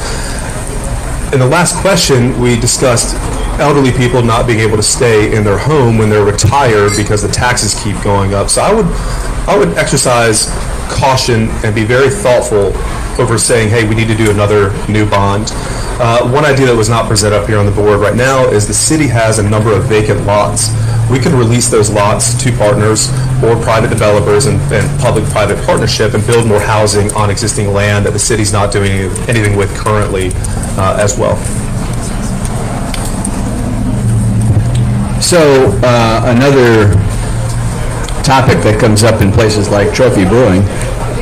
In the last question, we discussed elderly people not being able to stay in their home when they're retired because the taxes keep going up. So I would, I would exercise caution and be very thoughtful over saying, hey, we need to do another new bond. Uh, one idea that was not presented up here on the board right now is the city has a number of vacant lots. We could release those lots to partners or private developers and, and public-private partnership and build more housing on existing land that the city's not doing anything with currently uh, as well. So, uh, another topic that comes up in places like Trophy Brewing,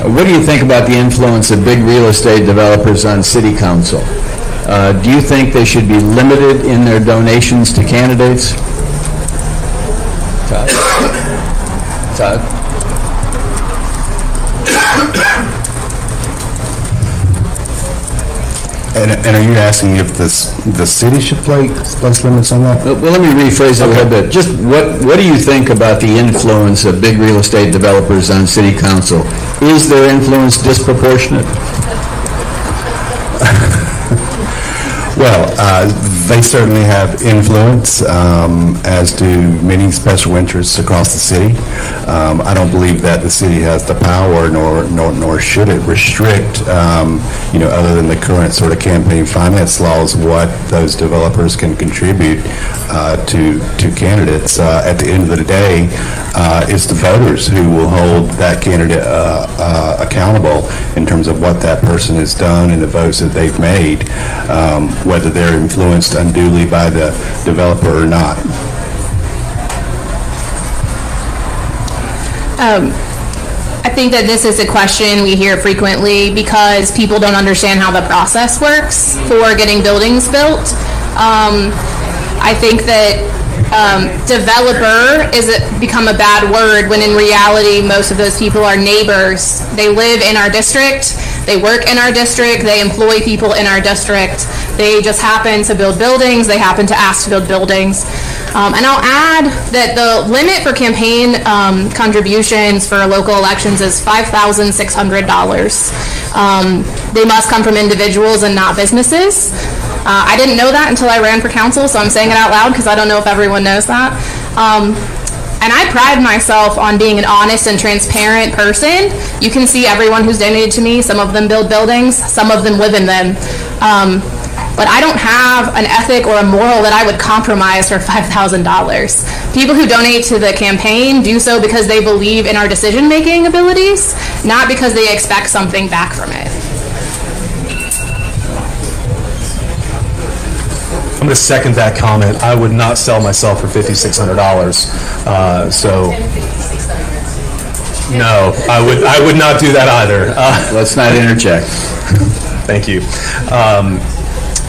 what do you think about the influence of big real estate developers on city council? Uh, Do you think they should be limited in their donations to candidates? Todd? Todd? And, and are you asking if this, the city should play, place limits on that? Well, let me rephrase it a little bit. Just what, what do you think about the influence of big real estate developers on city council? Is their influence disproportionate? Well, uh, they certainly have influence, um, as do many special interests across the city. Um, I don't believe that the city has the power, nor, nor, nor should it restrict, um, you know, other than the current sort of campaign finance laws, what those developers can contribute uh, to, to candidates. Uh, At the end of the day, uh, it's the voters who will hold that candidate uh, uh, accountable in terms of what that person has done and the votes that they've made, um, whether they're influenced unduly by the developer or not. I think that this is a question we hear frequently because people don't understand how the process works for getting buildings built. Um, I think that um, developer is a, become a bad word when in reality most of those people are neighbors. They live in our district, they work in our district, they employ people in our district. They just happen to build buildings, they happen to ask to build buildings. Um, and I'll add that the limit for campaign um, contributions for local elections is $5,600. Um, they must come from individuals and not businesses. Uh, I didn't know that until I ran for council, so I'm saying it out loud because I don't know if everyone knows that. And I pride myself on being an honest and transparent person. You can see everyone who's donated to me. Some of them build buildings, some of them live in them. Um, but I don't have an ethic or a moral that I would compromise for (laughs) $5,000. People who donate to the campaign do so because they believe in our decision-making abilities, not because they expect something back from it. I'm going to second that comment. I would not sell myself for $5,600. Uh, So, no, I would, I would not do that either. Uh, Let's not interject. (laughs) Thank you. Um,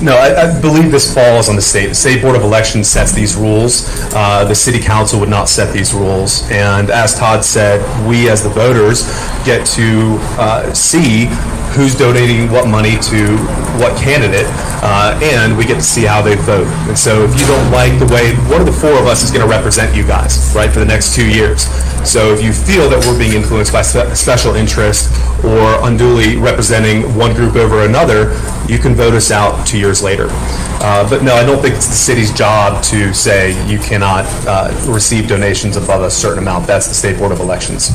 No, I I believe this falls on the state. The State Board of Elections sets these rules. Uh, The city council would not set these rules. And as Todd said, we as the voters get to uh, see who's donating what money to what candidate, uh, and we get to see how they vote. And so if you don't like the way, one of the four of us is going to represent you guys, right, for the next two years. So if you feel that we're being influenced by spe- special interest or unduly representing one group over another, you can vote us out two years later. Uh, But no, I don't think it's the city's job to say you cannot uh, receive donations above a certain amount. That's the State Board of Elections.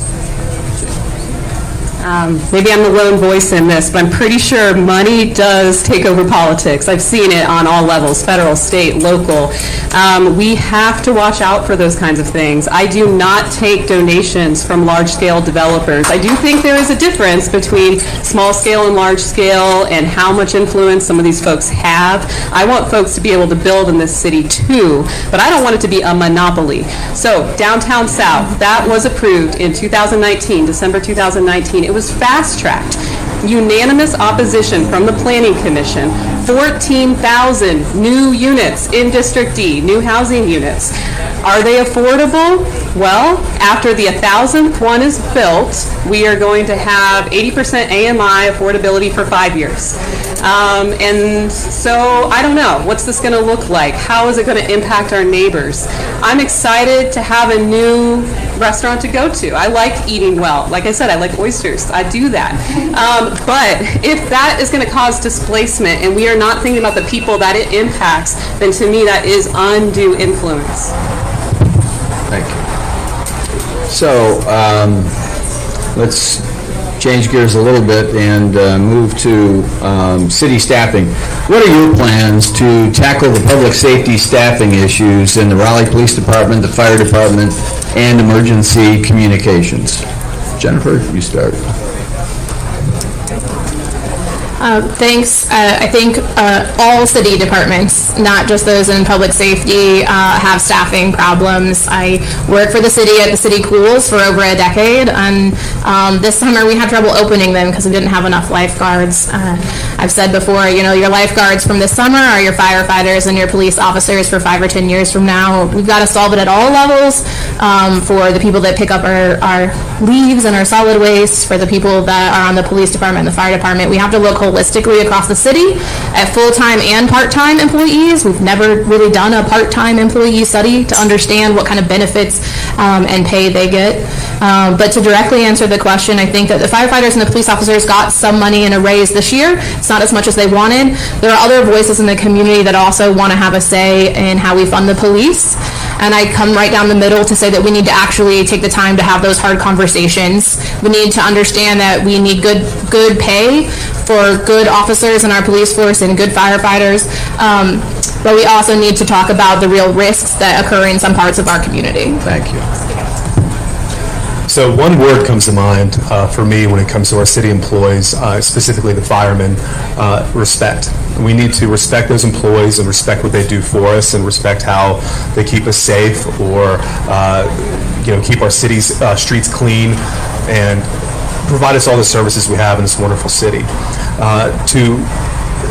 Um, Maybe I'm the lone voice in this, but I'm pretty sure money does take over politics. I've seen it on all levels, federal, state, local. Um, We have to watch out for those kinds of things. I do not take donations from large-scale developers. I do think there is a difference between small-scale and large-scale and how much influence some of these folks have. I want folks to be able to build in this city too, but I don't want it to be a monopoly. So downtown south, that was approved in 2019, December 2019. It was fast-tracked. Unanimous opposition from the Planning Commission. 14,000 new units in District D, new housing units. Are they affordable? Well, after the 1,000th one is built, we are going to have 80% AMI affordability for five years. Um, And so, I don't know, what's this going to look like? How is it going to impact our neighbors? I'm excited to have a new restaurant to go to. I like eating well. Like I said, I like oysters. I do that. Um, But if that is going to cause displacement and we are not thinking about the people that it impacts, then to me, that is undue influence. Thank you. So, um, let's change gears a little bit and uh, move to um, city staffing. What are your plans to tackle the public safety staffing issues in the Raleigh Police Department, the Fire Department, and emergency communications? Jennifer, you start. Uh, Thanks. Uh, I think uh, all city departments, not just those in public safety, uh, have staffing problems. I worked for the city at the city pools for over a decade, and um, this summer we had trouble opening them because we didn't have enough lifeguards. Uh, I've said before, you know, your lifeguards from this summer are your firefighters and your police officers for five or 10 years from now. We've got to solve it at all levels um, for the people that pick up our, our leaves and our solid waste, for the people that are on the police department the fire department. We have to look holistically across the city at full-time and part-time employees. We've never really done a part-time employee study to understand what kind of benefits um, and pay they get. Um, But to directly answer the question, I think that the firefighters and the police officers got some money in a raise this year. It's not as much as they wanted. There are other voices in the community that also want to have a say in how we fund the police. And I come right down the middle to say that we need to actually take the time to have those hard conversations. We need to understand that we need good, good pay for good officers in our police force and good firefighters. Um, But we also need to talk about the real risks that occur in some parts of our community. Thank you. So one word comes to mind uh, for me when it comes to our city employees, uh, specifically the firemen, uh, respect. We need to respect those employees and respect what they do for us and respect how they keep us safe or, uh, you know, keep our city's uh, streets clean and provide us all the services we have in this wonderful city. Uh, To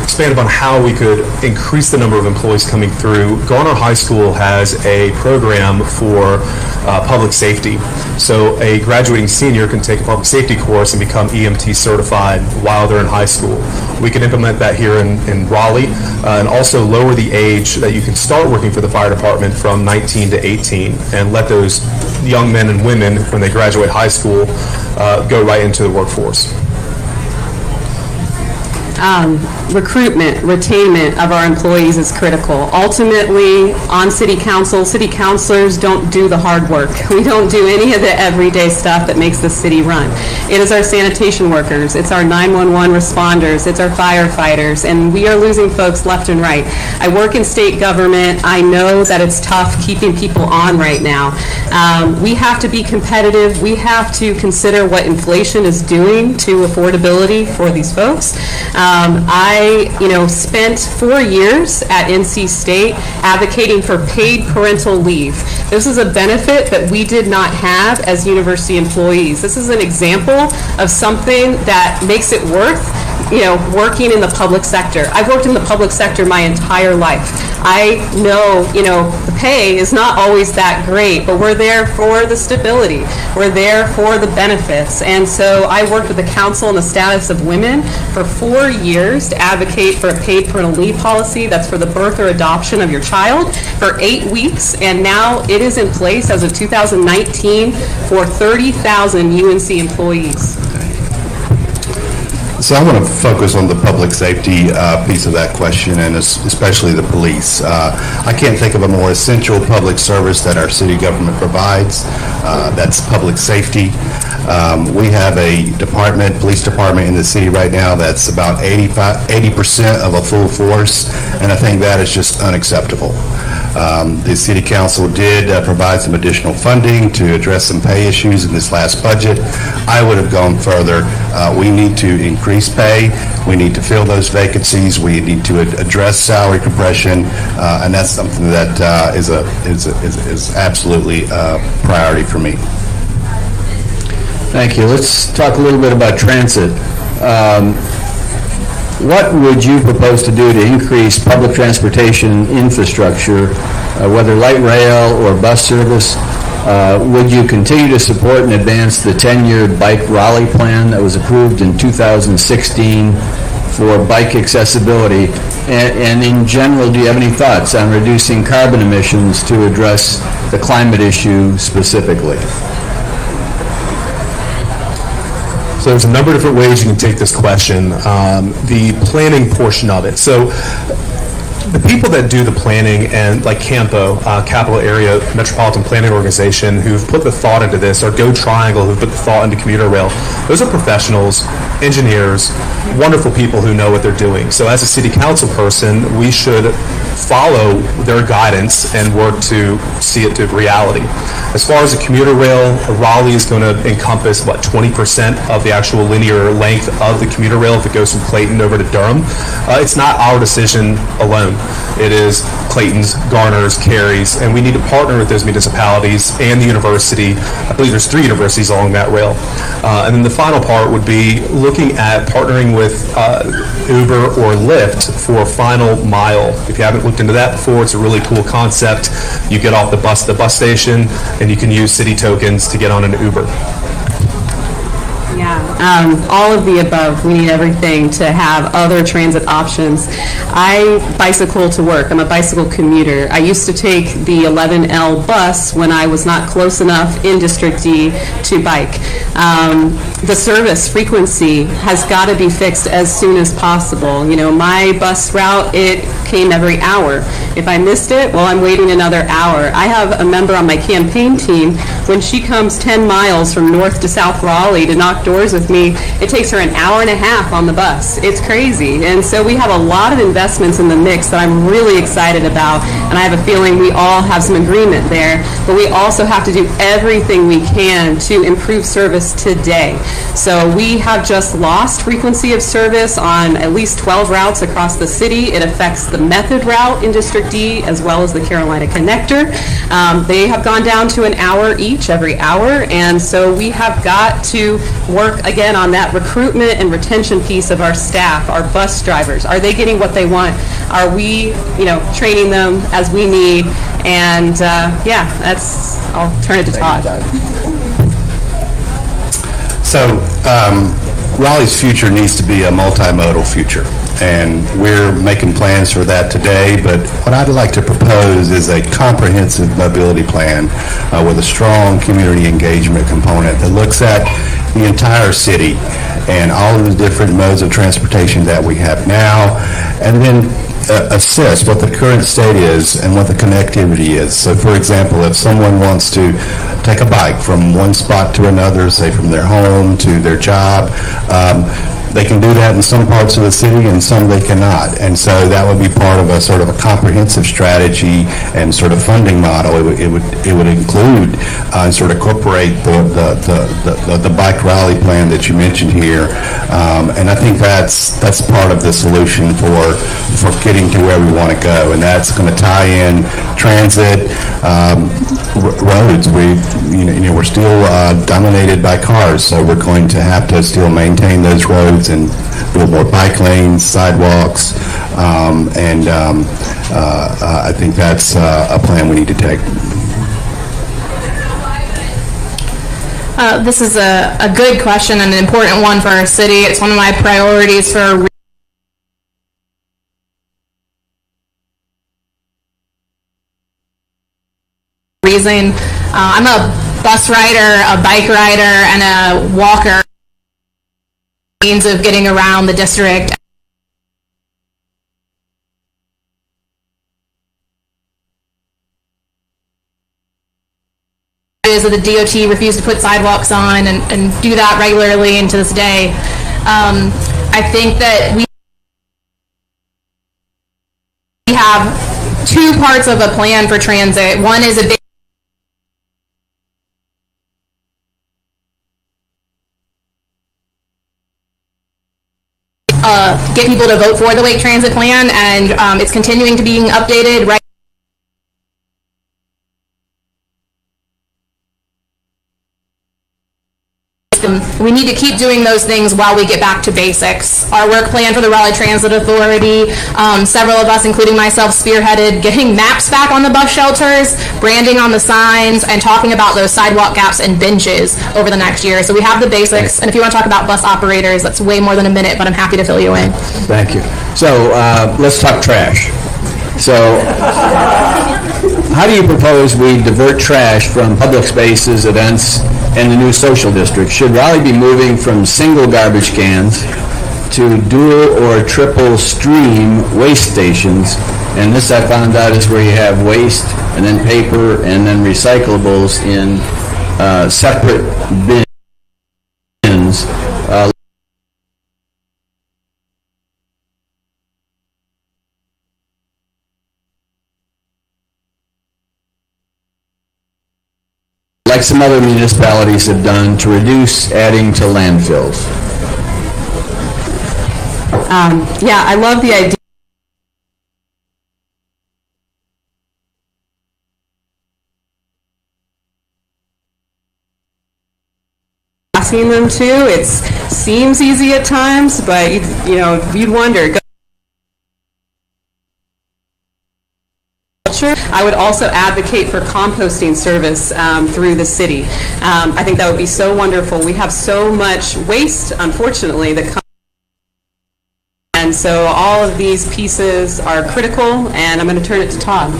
expand upon how we could increase the number of employees coming through. Garner High School has a program for uh, public safety. So a graduating senior can take a public safety course and become EMT certified while they're in high school. We can implement that here in, in Raleigh uh, and also lower the age that you can start working for the fire department from 19 to 18 and let those young men and women, when they graduate high school, uh, go right into the workforce. um, recruitment, retainment of our employees is critical. Ultimately, on city council, city councilors don't do the hard work. (laughs) We don't do any of the everyday stuff that makes the city run. It is our sanitation workers, it's our 911 responders, it's our firefighters, and we are losing folks left and right. I work in state government, I know that it's tough keeping people on right now. Um, We have to be competitive, we have to consider what inflation is doing to affordability for these folks. Um, I, you know, spent four years at NC State advocating for paid parental leave. This is a benefit that we did not have as university employees. This is an example of something that makes it worth you know, working in the public sector. I've worked in the public sector my entire life. I know, you know, the pay is not always that great, but we're there for the stability. We're there for the benefits. And so I worked with the Council on the Status of Women for four years to advocate for a paid parental leave policy that's for the birth or adoption of your child for eight weeks. And now it is in place as of 2019 for 30,000 UNC employees. So I want to focus on the public safety uh, piece of that question, and especially the police. Uh, I can't think of a more essential public service that our city government provides. Uh, That's public safety. Um, We have a department, police department in the city right now that's about 85, 80% of a full force, and I think that is just unacceptable. Um, The city council did uh, provide some additional funding to address some pay issues in this last budget. I would have gone further. Uh, We need to increase pay, we need to fill those vacancies, we need to ad- address salary compression, uh, and that's something that uh, is a, is a- is is absolutely a priority for me. Thank you. Let's talk a little bit about transit. Um, What would you propose to do to increase public transportation infrastructure, uh, whether light rail or bus service? Uh, Would you continue to support and advance the 10-year Bike Raleigh Plan that was approved in 2016 for bike accessibility? And and in general, do you have any thoughts on reducing carbon emissions to address the climate issue specifically? So there's a number of different ways you can take this question. Um, the planning portion of it. So the people that do the planning and like Campo, uh, Capital Area Metropolitan Planning Organization, who've put the thought into this, or Go Triangle, who've put the thought into commuter rail, those are professionals, engineers, wonderful people who know what they're doing. So as a city council person, we should follow their guidance and work to see it to reality. As far as the commuter rail, Raleigh is going to encompass, what, 20% of the actual linear length of the commuter rail if it goes from Clayton over to Durham. Uh, It's not our decision alone. It is Clayton's, Garner's, Cary's, and we need to partner with those municipalities and the university. I believe there's three universities along that rail. Uh, And then the final part would be looking at partnering with uh, Uber or Lyft for final mile. If you haven't looked into that before, it's a really cool concept. You get off the bus at the bus station, and you can use city tokens to get on an Uber. Yeah, um, all of the above. We need everything to have other transit options. I bicycle to work. I'm a bicycle commuter. I used to take the 11L bus when I was not close enough in District D to bike. Um, the service frequency has got to be fixed as soon as possible. You know, my bus route, it came every hour. If I missed it, well, I'm waiting another hour. I have a member on my campaign team, when she comes 10 miles from north to south Raleigh to knock doors with me, it takes her an hour and a half on the bus. It's crazy. And so we have a lot of investments in the mix that I'm really excited about, and I have a feeling we all have some agreement there. But we also have to do everything we can to improve service today. So we have just lost frequency of service on at least 12 routes across the city. It affects the Method route in District D as well as the Carolina Connector. Um, They have gone down to an hour each every hour, and so we have got to work again on that recruitment and retention piece of our staff, our bus drivers. Are they getting what they want? Are we, you know, training them as we need? And, uh, yeah, that's, I'll turn it to Todd. So um, Raleigh's future needs to be a multimodal future, and we're making plans for that today, but what I'd like to propose is a comprehensive mobility plan uh, with a strong community engagement component that looks at the entire city and all of the different modes of transportation that we have now, and then uh, assess what the current state is and what the connectivity is. So for example, if someone wants to take a bike from one spot to another, say from their home to their job, um, they can do that in some parts of the city and some they cannot. And so that would be part of a sort of a comprehensive strategy and sort of funding model. It would, it would, it would include uh, and sort of incorporate the, the, the, the, the bike Raleigh plan that you mentioned here. Um, and I think that's, that's part of the solution for, for getting to where we want to go. And that's going to tie in transit, um, roads. We, you know, you know, we're still uh, dominated by cars, so we're going to have to still maintain those roads and build more bike lanes, sidewalks, um, and um, uh, I think that's uh, a plan we need to take. Uh, this is a, a good question and an important one for our city. It's one of my priorities for reason. Uh, I'm a bus rider, a bike rider, and a walker. Means of getting around the district. is that the DOT refused to put sidewalks on and, and do that regularly and to this day. Um, I think that we we have two parts of a plan for transit. One is a big uh, get people to vote for the Wake Transit Plan, and um, it's continuing to being updated. Right system. We need to keep doing those things while we get back to basics. Our work plan for the Raleigh Transit Authority, um, several of us, including myself, spearheaded getting maps back on the bus shelters, branding on the signs, and talking about those sidewalk gaps and benches over the next year. So we have the basics, and if you want to talk about bus operators, that's way more than a minute, but I'm happy to fill you in. Thank you. So uh, let's talk trash. So how do you propose we divert trash from public spaces, events, and the new social district? Should Raleigh be moving from single garbage cans to dual or triple stream waste stations? And this I found out is where you have waste and then paper and then recyclables in uh, separate bins. Uh, like some other municipalities have done to reduce adding to landfills. Um, yeah, I love the idea. Asking them to, it seems easy at times, but you you know, you'd wonder. I would also advocate for composting service um, through the city. Um, I think that would be so wonderful. We have so much waste, unfortunately, that comes. And so all of these pieces are critical, and I'm going to turn it to Todd.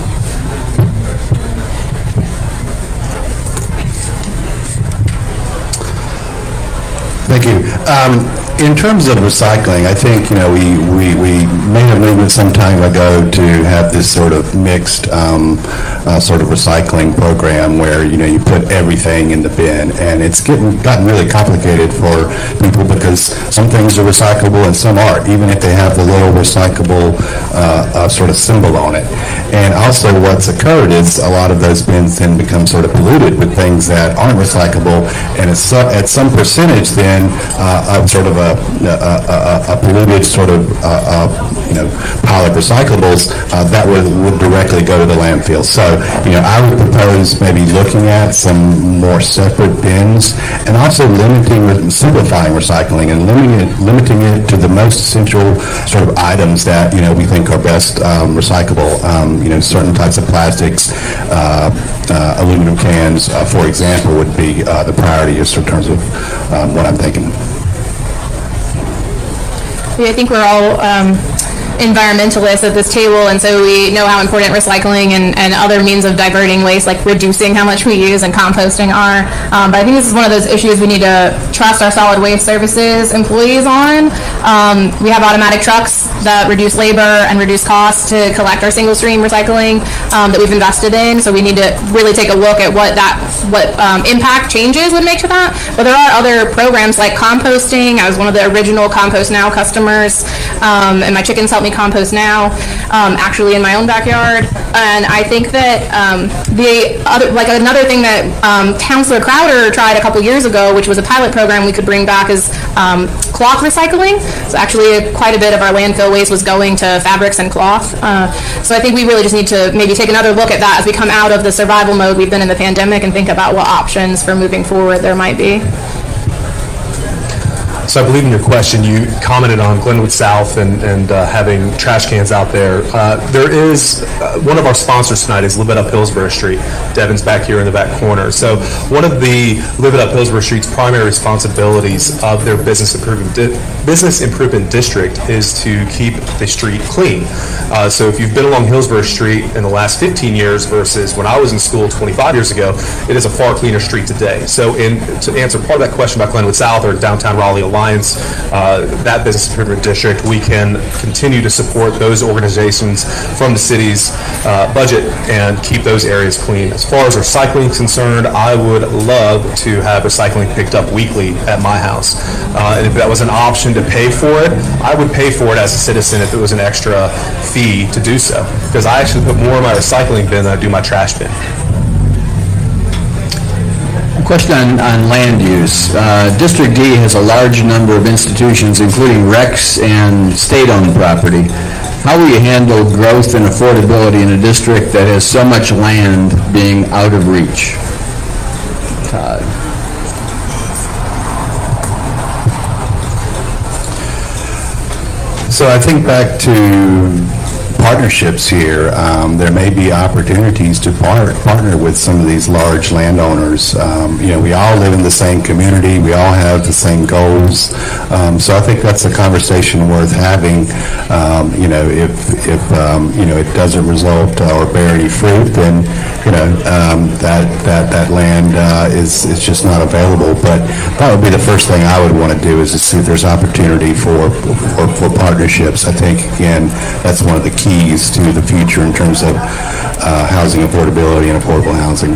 Thank you. Um, in terms of recycling, I think, you know, we, we, we made a movement some time ago to have this sort of mixed um, uh, sort of recycling program where, you know, you put everything in the bin. And it's getting, gotten really complicated for people because some things are recyclable and some aren't, even if they have the little recyclable uh, uh, sort of symbol on it. And also what's occurred is a lot of those bins then become sort of polluted with things that aren't recyclable. And at some percentage then uh, of sort of a, a, a, a polluted sort of uh, uh, you know pile of recyclables uh, that would, would directly go to the landfill. So you know I would propose maybe looking at some more separate bins and also limiting simplifying recycling and limiting it, limiting it to the most essential sort of items that you know we think are best um, recyclable. Um, you know certain types of plastics, uh, uh, aluminum cans, uh, for example, would be uh, the priority just in terms of um, what I'm thinking. I think we're all um, environmentalists at this table, and so we know how important recycling and, and other means of diverting waste, like reducing how much we use and composting are. Um, but I think this is one of those issues we need to trust our solid waste services employees on. Um, we have automatic trucks that reduce labor and reduce costs to collect our single stream recycling um, that we've invested in. So we need to really take a look at what that what um, impact changes would make to that. But there are other programs like composting. I was one of the original Compost Now customers, um, and my chickens help me compost now, um, actually in my own backyard. And I think that um, the other, like another thing that um, Councilor Crowder tried a couple years ago, which was a pilot program we could bring back, is um, cloth recycling. So actually, quite a bit of our landfill waste was going to fabrics and cloth. Uh, so I think we really just need to maybe take another look at that as we come out of the survival mode we've been in the pandemic and think about what options for moving forward there might be. So I believe in your question, you commented on Glenwood South and, and uh, having trash cans out there. Uh, there is, uh, one of our sponsors tonight is Live It Up Hillsborough Street. Devin's back here in the back corner. So one of the Live It Up Hillsborough Street's primary responsibilities of their business improvement, di- business improvement district is to keep the street clean. Uh, so if you've been along Hillsborough Street in the last 15 years versus when I was in school 25 years ago, it is a far cleaner street today. So in, to answer part of that question about Glenwood South or downtown Raleigh Uh, that business improvement district, we can continue to support those organizations from the city's uh, budget and keep those areas clean. As far as recycling is concerned, I would love to have recycling picked up weekly at my house. Uh, and if that was an option to pay for it, I would pay for it as a citizen if it was an extra fee to do so. Because I actually put more in my recycling bin than I do my trash bin. Question on, on land use. Uh, District D has a large number of institutions, including Rex and state-owned property. How will you handle growth and affordability in a district that has so much land being out of reach? Todd? So I think back to partnerships here. Um, there may be opportunities to par- partner with some of these large landowners. Um, you know, we all live in the same community. We all have the same goals. Um, so I think that's a conversation worth having. Um, you know, if if um, you know it doesn't result or bear any fruit, then you know um, that that that land uh, is is just not available. But that would be the first thing I would want to do is to see if there's opportunity for for, for partnerships. I think again that's one of the keys to the future in terms of uh, housing affordability and affordable housing.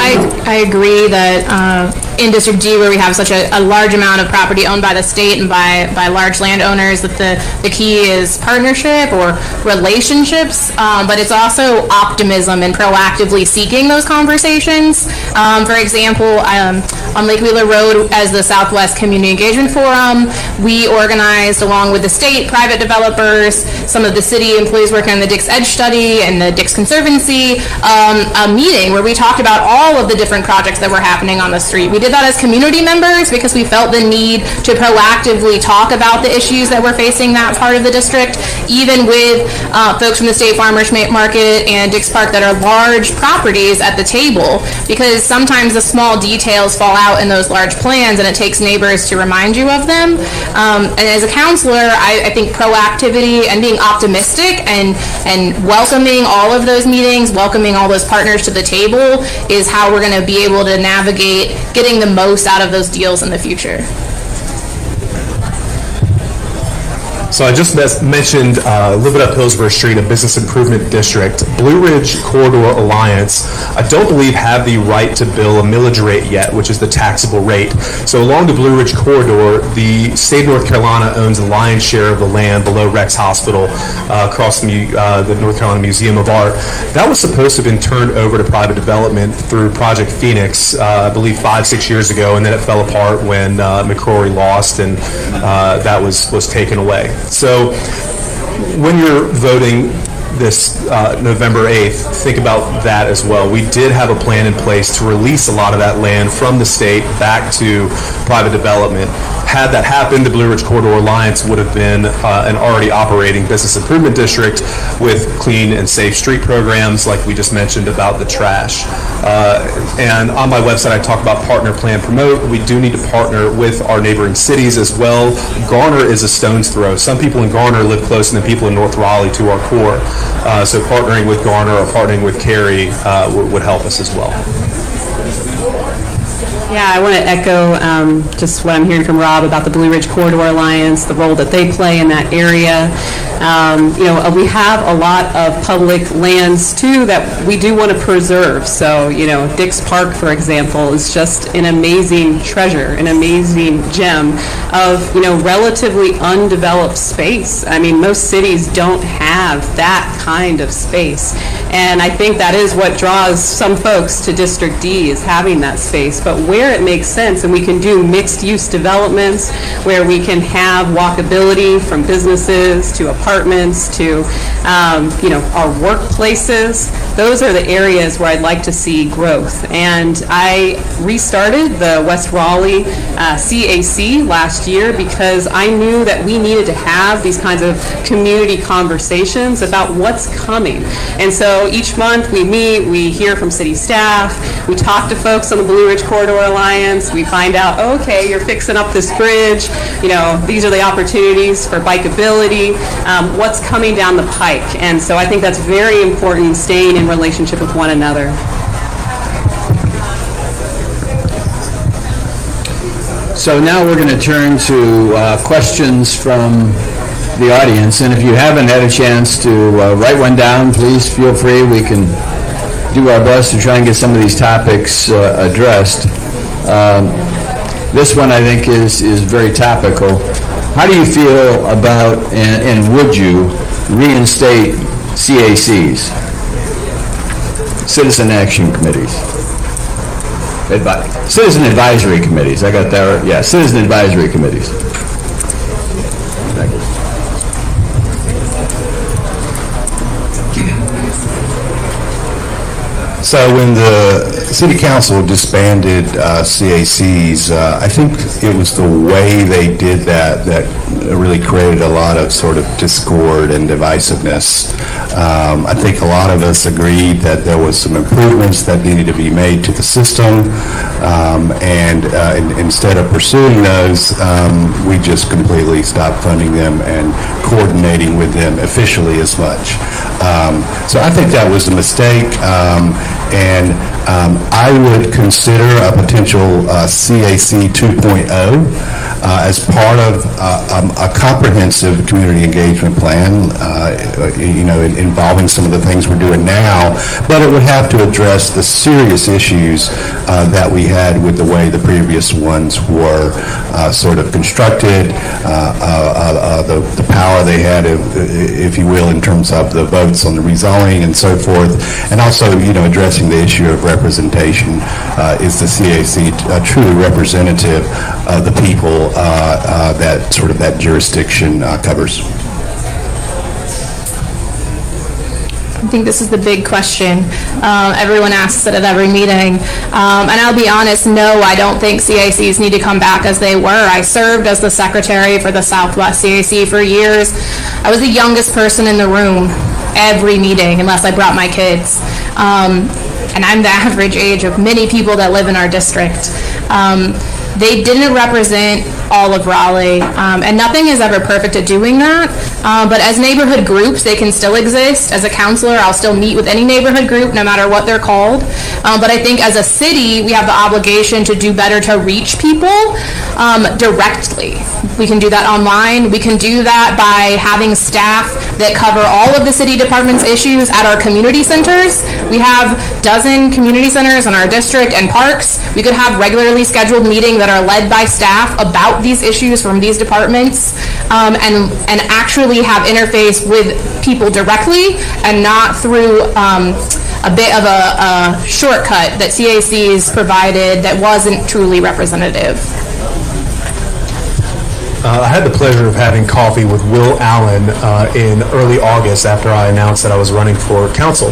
I, I agree that uh, in District D, where we have such a, a large amount of property owned by the state and by, by large landowners, that the, the key is partnership or relationships, um, but it's also optimism and proactively seeking those conversations. Um, for example, um, on Lake Wheeler Road, as the Southwest Community Engagement Forum, we organized, along with the state, private developers, some of the city employees working on the Dix Edge study and the Dix Conservancy, um, a meeting where we talked about all of the different projects that were happening on the street. We did that as community members because we felt the need to proactively talk about the issues that were facing that part of the district, even with uh, folks from the State Farmers Market and Dix Park that are large properties at the table, because sometimes the small details fall out in those large plans, and it takes neighbors to remind you of them. Um, and as a councilor, I, I think proactivity and being optimistic and and welcoming all of those meetings, welcoming all those partners to the table, is how we're going to be able to navigate getting the most out of those deals in the future. So I just mentioned uh, Live It Up Hillsborough Street, a business improvement district. Blue Ridge Corridor Alliance, I don't believe have the right to bill a millage rate yet, which is the taxable rate. So along the Blue Ridge Corridor, the state of North Carolina owns the lion's share of the land below Rex Hospital uh, across the, uh, the North Carolina Museum of Art. That was supposed to have been turned over to private development through Project Phoenix, uh, I believe five, six years ago, and then it fell apart when uh, McCrory lost and uh, that was, was taken away. So when you're voting this uh, November 8th, think about that as well. We did have a plan in place to release a lot of that land from the state back to private development. Had that happened, the Blue Ridge Corridor Alliance would have been uh, an already operating business improvement district with clean and safe street programs like we just mentioned about the trash. Uh, and on my website, I talk about partner, plan, promote. We do need to partner with our neighboring cities as well. Garner is a stone's throw. Some people in Garner live close, closer than people in North Raleigh to our core. Uh, so partnering with Garner or partnering with Cary uh, would help us as well. Yeah, I want to echo um, just what I'm hearing from Rob about the Blue Ridge Corridor Alliance, the role that they play in that area. Um, You know, uh, we have a lot of public lands, too, that we do want to preserve. So, you know, Dix Park, for example, is just an amazing treasure, an amazing gem of, you know, relatively undeveloped space. I mean, most cities don't have that kind of space. And I think that is what draws some folks to District D, is having that space. But where it makes sense, and we can do mixed-use developments, where we can have walkability from businesses to apartments to, um, you know, our workplaces, those are the areas where I'd like to see growth. And I restarted the West Raleigh uh, CAC last year because I knew that we needed to have these kinds of community conversations about what's coming. And so each month we meet, we hear from city staff, we talk to folks on the Blue Ridge Corridor Alliance, we find out, oh, okay, you're fixing up this bridge, you know, these are the opportunities for bikeability, um, what's coming down the pike. And so I think that's very important, staying in relationship with one another. So now we're going to turn to uh, questions from the audience, and if you haven't had a chance to uh, write one down, please feel free. We can do our best to try and get some of these topics uh, addressed. Um, This one, I think, is, is very topical. How do you feel about, and and would you reinstate CACs? Citizen Action Committees? Advi- Citizen Advisory Committees, I got that, yeah, Citizen Advisory Committees. So when the city council disbanded uh, CACs, uh, I think it was the way they did that that really created a lot of sort of discord and divisiveness. Um, I think a lot of us agreed that there was some improvements that needed to be made to the system, um, and uh, in- instead of pursuing those, um, we just completely stopped funding them and coordinating with them officially as much. Um, So I think that was a mistake, um, and um, I would consider a potential uh, CAC 2.0 uh, as part of uh, um, a comprehensive community engagement plan, uh, you know, involving some of the things we're doing now, but it would have to address the serious issues uh, that we had with the way the previous ones were uh, sort of constructed, uh, uh, uh, the the power they had, if if you will, in terms of the votes on the rezoning and so forth, and also, you know, addressing the issue of representation. Uh, Is the CAC uh, truly representative of the people uh, uh, that sort of that jurisdiction uh, covers? I think this is the big question. Um, everyone asks it at every meeting. Um, and I'll be honest, no, I don't think CACs need to come back as they were. I served as the secretary for the Southwest CAC for years. I was the youngest person in the room every meeting, unless I brought my kids. Um, and I'm the (laughs) average age of many people that live in our district. Um, they didn't represent all of Raleigh, um, and nothing is ever perfect at doing that. Um, but as neighborhood groups, they can still exist. As a councilor, I'll still meet with any neighborhood group, no matter what they're called. Um, but I think as a city, we have the obligation to do better to reach people um, directly. We can do that online. We can do that by having staff that cover all of the city department's issues at our community centers. We have dozen community centers in our district and parks. We could have regularly scheduled meetings that are led by staff about these issues from these departments um, and, and actually have interface with people directly and not through um, a bit of a, a shortcut that CACs provided that wasn't truly representative. Uh, I had the pleasure of having coffee with Will Allen uh, in early August after I announced that I was running for council.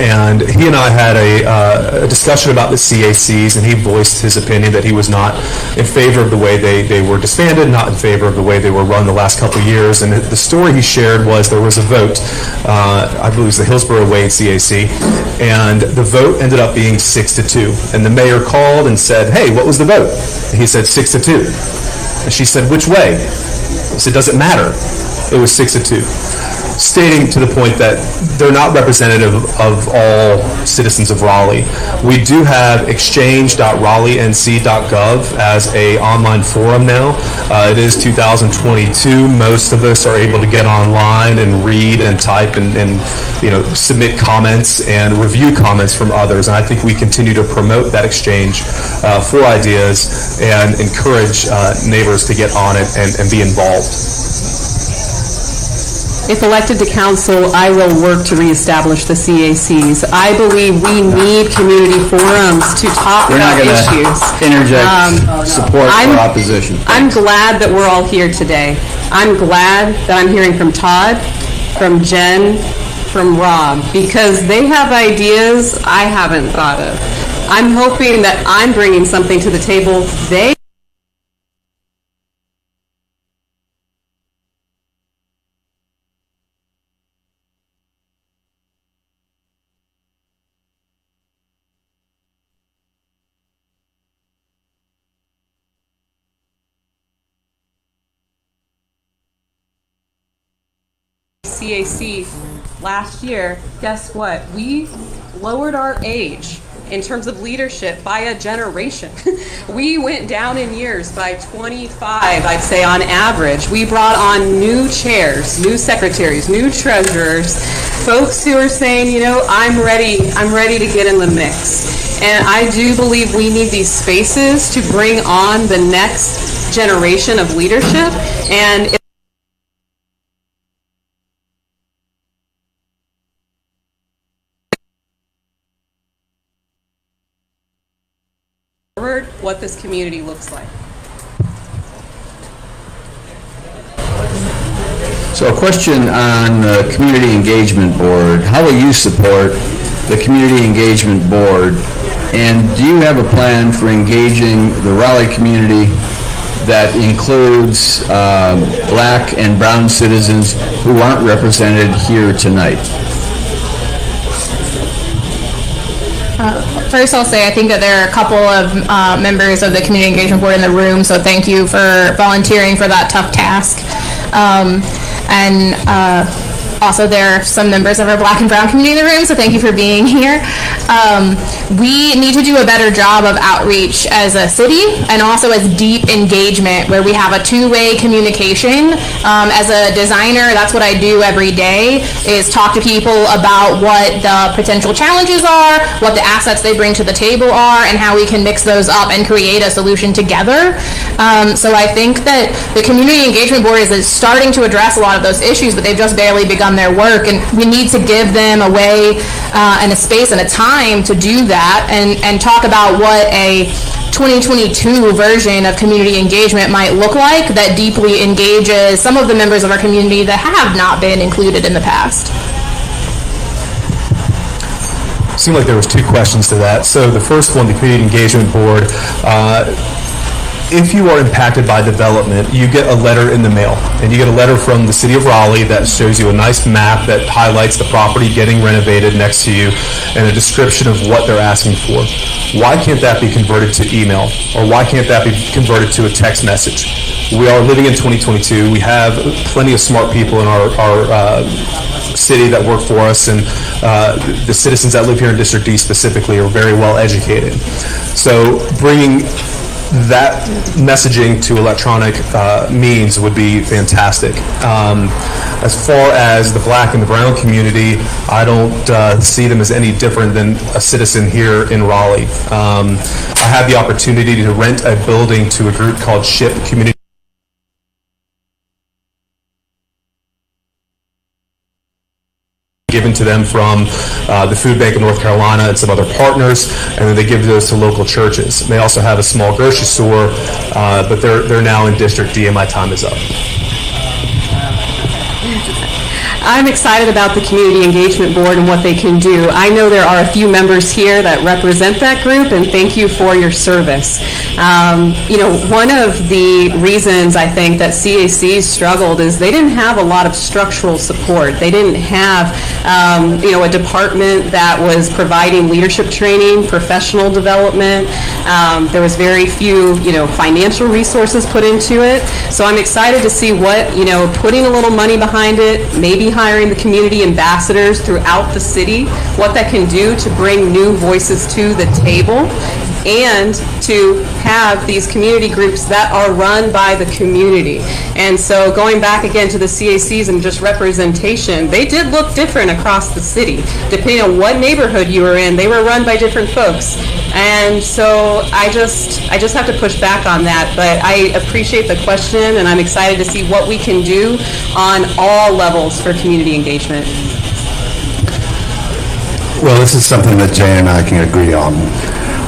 And he and I had a, uh, a discussion about the CACs, and he voiced his opinion that he was not in favor of the way they, they were disbanded, not in favor of the way they were run the last couple of years. And the story he shared was there was a vote, uh, I believe it was the Hillsborough Wade CAC, and the vote ended up being six to two. And the mayor called and said, hey, what was the vote? He said, six to two. And she said, which way? I said, does it matter? It was six to two. Stating to the point that they're not representative of all citizens of Raleigh. We do have exchange.raleighNC.gov as a online forum now. Uh, it is 2022. Most of us are able to get online and read and type and, and you know submit comments and review comments from others. And I think we continue to promote that exchange uh, for ideas and encourage uh, neighbors to get on it and, and be involved. If elected to council, I will work to reestablish the CACs. I believe we need community forums to talk We're not about going issues. to interject Um, support I'm- or opposition. I'm glad that we're all here today. I'm glad that I'm hearing from Todd, from Jen, from Rob, because they have ideas I haven't thought of. I'm hoping that I'm bringing something to the table they CAC last year, guess what? We lowered our age in terms of leadership by a generation. (laughs) we went down in years by 25, I'd say, on average. We brought on new chairs, new secretaries, new treasurers, folks who are saying, you know, I'm ready, I'm ready to get in the mix. And I do believe we need these spaces to bring on the next generation of leadership. And forward what this community looks like. So a question on the Community Engagement Board. How will you support the Community Engagement Board? And do you have a plan for engaging the Raleigh community that includes um, black and brown citizens who aren't represented here tonight? First, I'll say I think that there are a couple of uh, members of the Community Engagement Board in the room, so thank you for volunteering for that tough task. Um, and uh, also, there are some members of our Black and Brown community in the room, so thank you for being here. Um, we need to do a better job of outreach as a city and also as deep engagement where we have a two-way communication. Um, as a designer, that's what I do every day is talk to people about what the potential challenges are, what the assets they bring to the table are, and how we can mix those up and create a solution together. Um, so I think that the Community Engagement Board is, is starting to address a lot of those issues, but they've just barely begun their work, and we need to give them a way uh, and a space and a time to do that and, and talk about what a 2022 version of community engagement might look like that deeply engages some of the members of our community that have not been included in the past. seemed like there was two questions to that. So the first one, the Community Engagement Board, uh, if you are impacted by development, you get a letter in the mail. And you get a letter from the city of Raleigh that shows you a nice map that highlights the property getting renovated next to you and a description of what they're asking for. Why can't that be converted to email? Or why can't that be converted to a text message? We are living in 2022. We have plenty of smart people in our, our uh, city that work for us, and uh, the citizens that live here in District D specifically are very well educated. So bringing that messaging to electronic uh, means would be fantastic. Um, as far as the black and the brown community, I don't uh, see them as any different than a citizen here in Raleigh. Um, I had the opportunity to rent a building to a group called SHIP Community. given to them from uh, the Food Bank of North Carolina and some other partners, and then they give those to local churches. They also have a small grocery store, uh, but they're, they're now in District D, and my time is up. I'm excited about the Community Engagement Board and what they can do. I know there are a few members here that represent that group, and thank you for your service. Um, you know, one of the reasons I think that CAC struggled is they didn't have a lot of structural support. They didn't have, um, you know, a department that was providing leadership training, professional development. Um, there was very few, you know, financial resources put into it. So I'm excited to see what, you know, putting a little money behind it, maybe hiring the community ambassadors throughout the city, what that can do to bring new voices to the table and to have these community groups that are run by the community. And so going back again to the CACs and just representation, they did look different across the city. Depending on what neighborhood you were in, they were run by different folks. And so I just, I just have to push back on that. But I appreciate the question and I'm excited to see what we can do on all levels for community engagement. Well, this is something that Jay and I can agree on.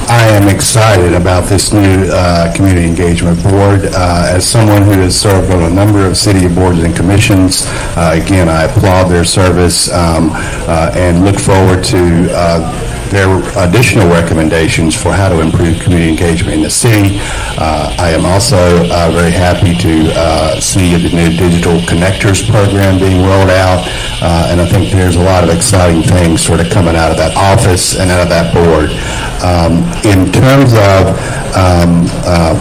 I am excited about this new uh, Community Engagement Board. Uh, As someone who has served on a number of city boards and commissions, uh, again, I applaud their service um, uh, and look forward to uh, their additional recommendations for how to improve community engagement in the city. Uh, I am also uh, very happy to uh, see the new Digital Connectors program being rolled out, uh, and I think there's a lot of exciting things sort of coming out of that office and out of that board. Um, In terms of um, uh,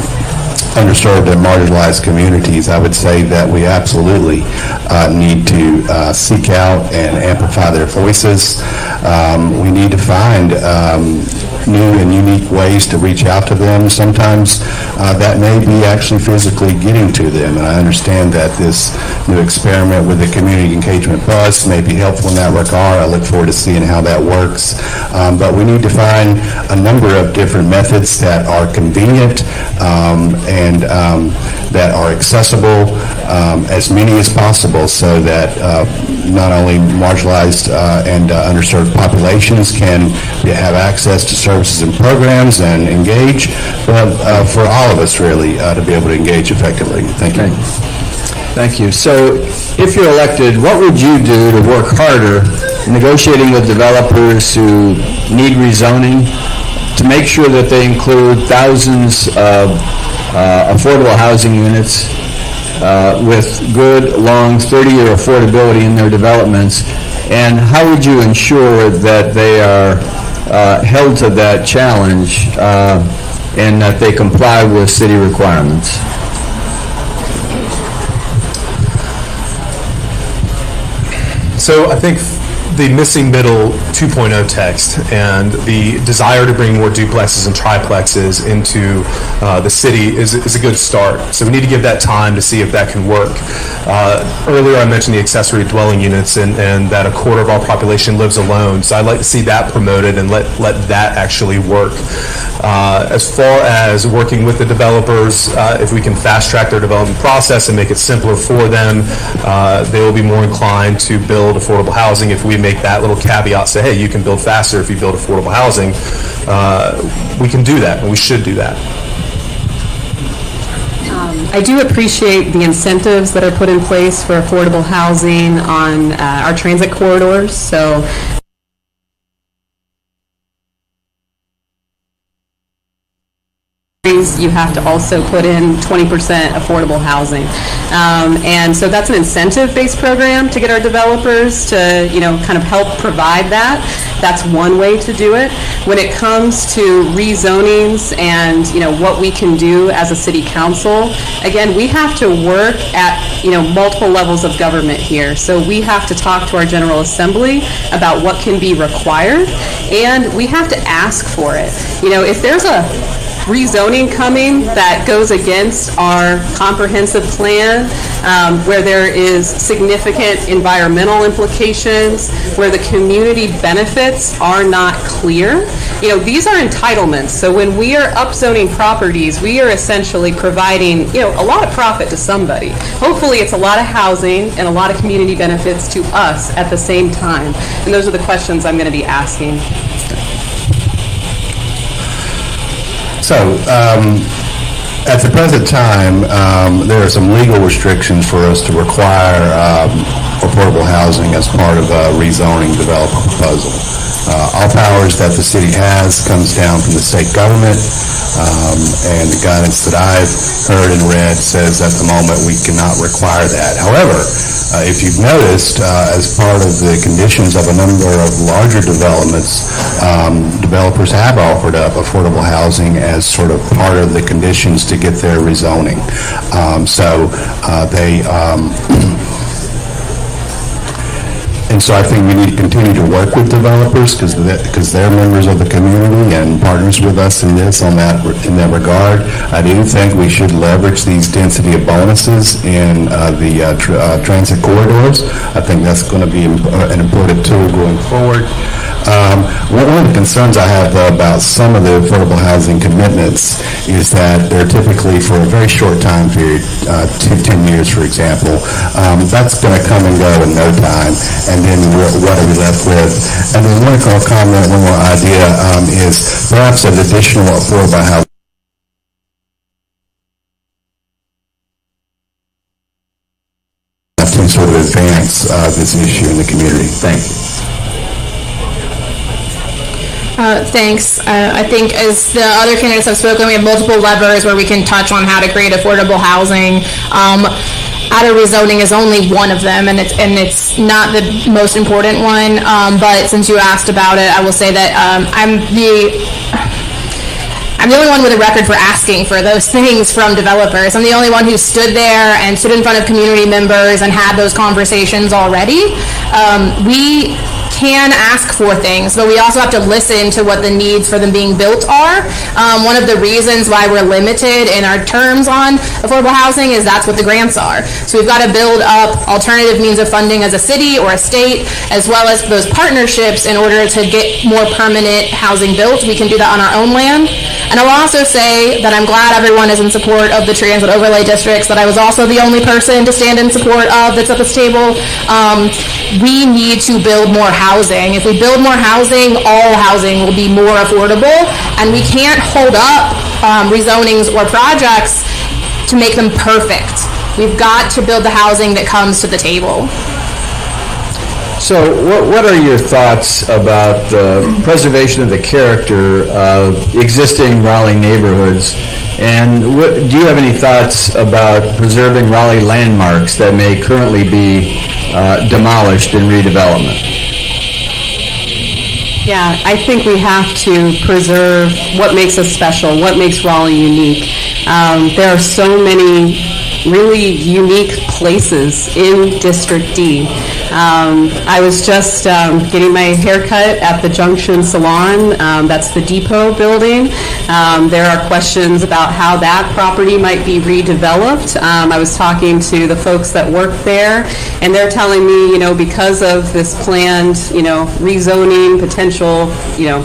underserved and marginalized communities, I would say that we absolutely uh, need to uh, seek out and amplify their voices. Um, We need to find um, new and unique ways to reach out to them. Sometimes uh, that may be actually physically getting to them, and I understand that this new experiment with the community engagement bus may be helpful in that regard. I look forward to seeing how that works. Um, But we need to find a number of different methods that are convenient um, and um, that are accessible, um, as many as possible, so that uh, not only marginalized uh, and uh, underserved populations can have access to services and programs and engage, but uh, for all of us, really, uh, to be able to engage effectively. Thank you. Thank you. So if you're elected, what would you do to work harder negotiating with developers who need rezoning to make sure that they include thousands of affordable housing units uh, with good, long, 30-year affordability in their developments? And how would you ensure that they are uh, held to that challenge uh, and that they comply with city requirements? So I think the missing middle 2.0 text and the desire to bring more duplexes and triplexes into uh, the city is, is a good start. So we need to give that time to see if that can work. Uh, earlier I mentioned the accessory dwelling units and, and that a quarter of our population lives alone. So I'd like to see that promoted and let, let that actually work. Uh, as far as working with the developers, uh, if we can fast track their development process and make it simpler for them, uh, they will be more inclined to build affordable housing if we make that little caveat, hey, you can build faster if you build affordable housing. Uh, we can do that, and we should do that. I do appreciate the incentives that are put in place for affordable housing on uh, our transit corridors. So you have to also put in 20% affordable housing. Um, And so that's an incentive-based program to get our developers to, you know, kind of help provide that. That's one way to do it. When it comes to rezonings and, you know, what we can do as a city council, again, we have to work at, you know, multiple levels of government here. So we have to talk to our General Assembly about what can be required, and we have to ask for it. You know, if there's a rezoning coming that goes against our comprehensive plan, um, where there is significant environmental implications, where the community benefits are not clear. You know, these are entitlements. So when we are upzoning properties, we are essentially providing, you know, a lot of profit to somebody. Hopefully, it's a lot of housing and a lot of community benefits to us at the same time. And those are the questions I'm going to be asking. So, um, at the present time, um, there are some legal restrictions for us to require um, affordable housing as part of a rezoning developer proposal. Uh, all powers that the city has comes down from the state government, um, and the guidance that I've heard and read says at the moment we cannot require that. However, uh, if you've noticed, uh, as part of the conditions of a number of larger developments, um, developers have offered up affordable housing as sort of part of the conditions to get their rezoning. Um, so uh, they um, (clears throat) And so I think we need to continue to work with developers because because they're members of the community and partners with us in this on that in that regard. I do think we should leverage these density of bonuses in uh, the uh, tr- uh, transit corridors. I think that's going to be uh, an important tool going forward. Um, One of the concerns I have though about some of the affordable housing commitments is that they're typically for a very short time period, uh, 10 10 years, for example. Um, That's going to come and go in no time, and then what what are we left with? And then one more comment, one more idea um, is perhaps an additional affordable housing to sort of advance uh, this issue in the community. Thank you. Uh, Thanks. Uh, I think as the other candidates have spoken, we have multiple levers where we can touch on how to create affordable housing. Um, Outer rezoning is only one of them, and it's, and it's not the most important one. Um, But since you asked about it, I will say that um, I'm the I'm the only one with a record for asking for those (laughs) things from developers. I'm the only one who stood there and stood in front of community members and had those conversations already. Um, we can ask for things, but we also have to listen to what the needs for them being built are. Um, one of the reasons why we're limited in our terms on affordable housing is that's what the grants are. So we've got to build up alternative means of funding as a city or a state, as well as those partnerships in order to get more permanent housing built. We can do that on our own land. And I'll also say that I'm glad everyone is in support of the transit overlay districts, that I was also the only person to stand in support of that's at this table. Um, we need to build more housing. If we build more housing, all housing will be more affordable, and we can't hold up um, rezonings or projects to make them perfect. We've got to build the housing that comes to the table. So what, what are your thoughts about the preservation of the character of existing Raleigh neighborhoods? And what, do you have any thoughts about preserving Raleigh landmarks that may currently be uh, demolished in redevelopment? Yeah, I think we have to preserve what makes us special, what makes Raleigh unique. Um, there are so many really unique places in District D. Um, I was just um, getting my hair cut at the Junction Salon. Um, that's the Depot building. Um, there are questions about how that property might be redeveloped. Um, I was talking to the folks that work there, and they're telling me, you know, because of this planned, you know, rezoning, potential, you know,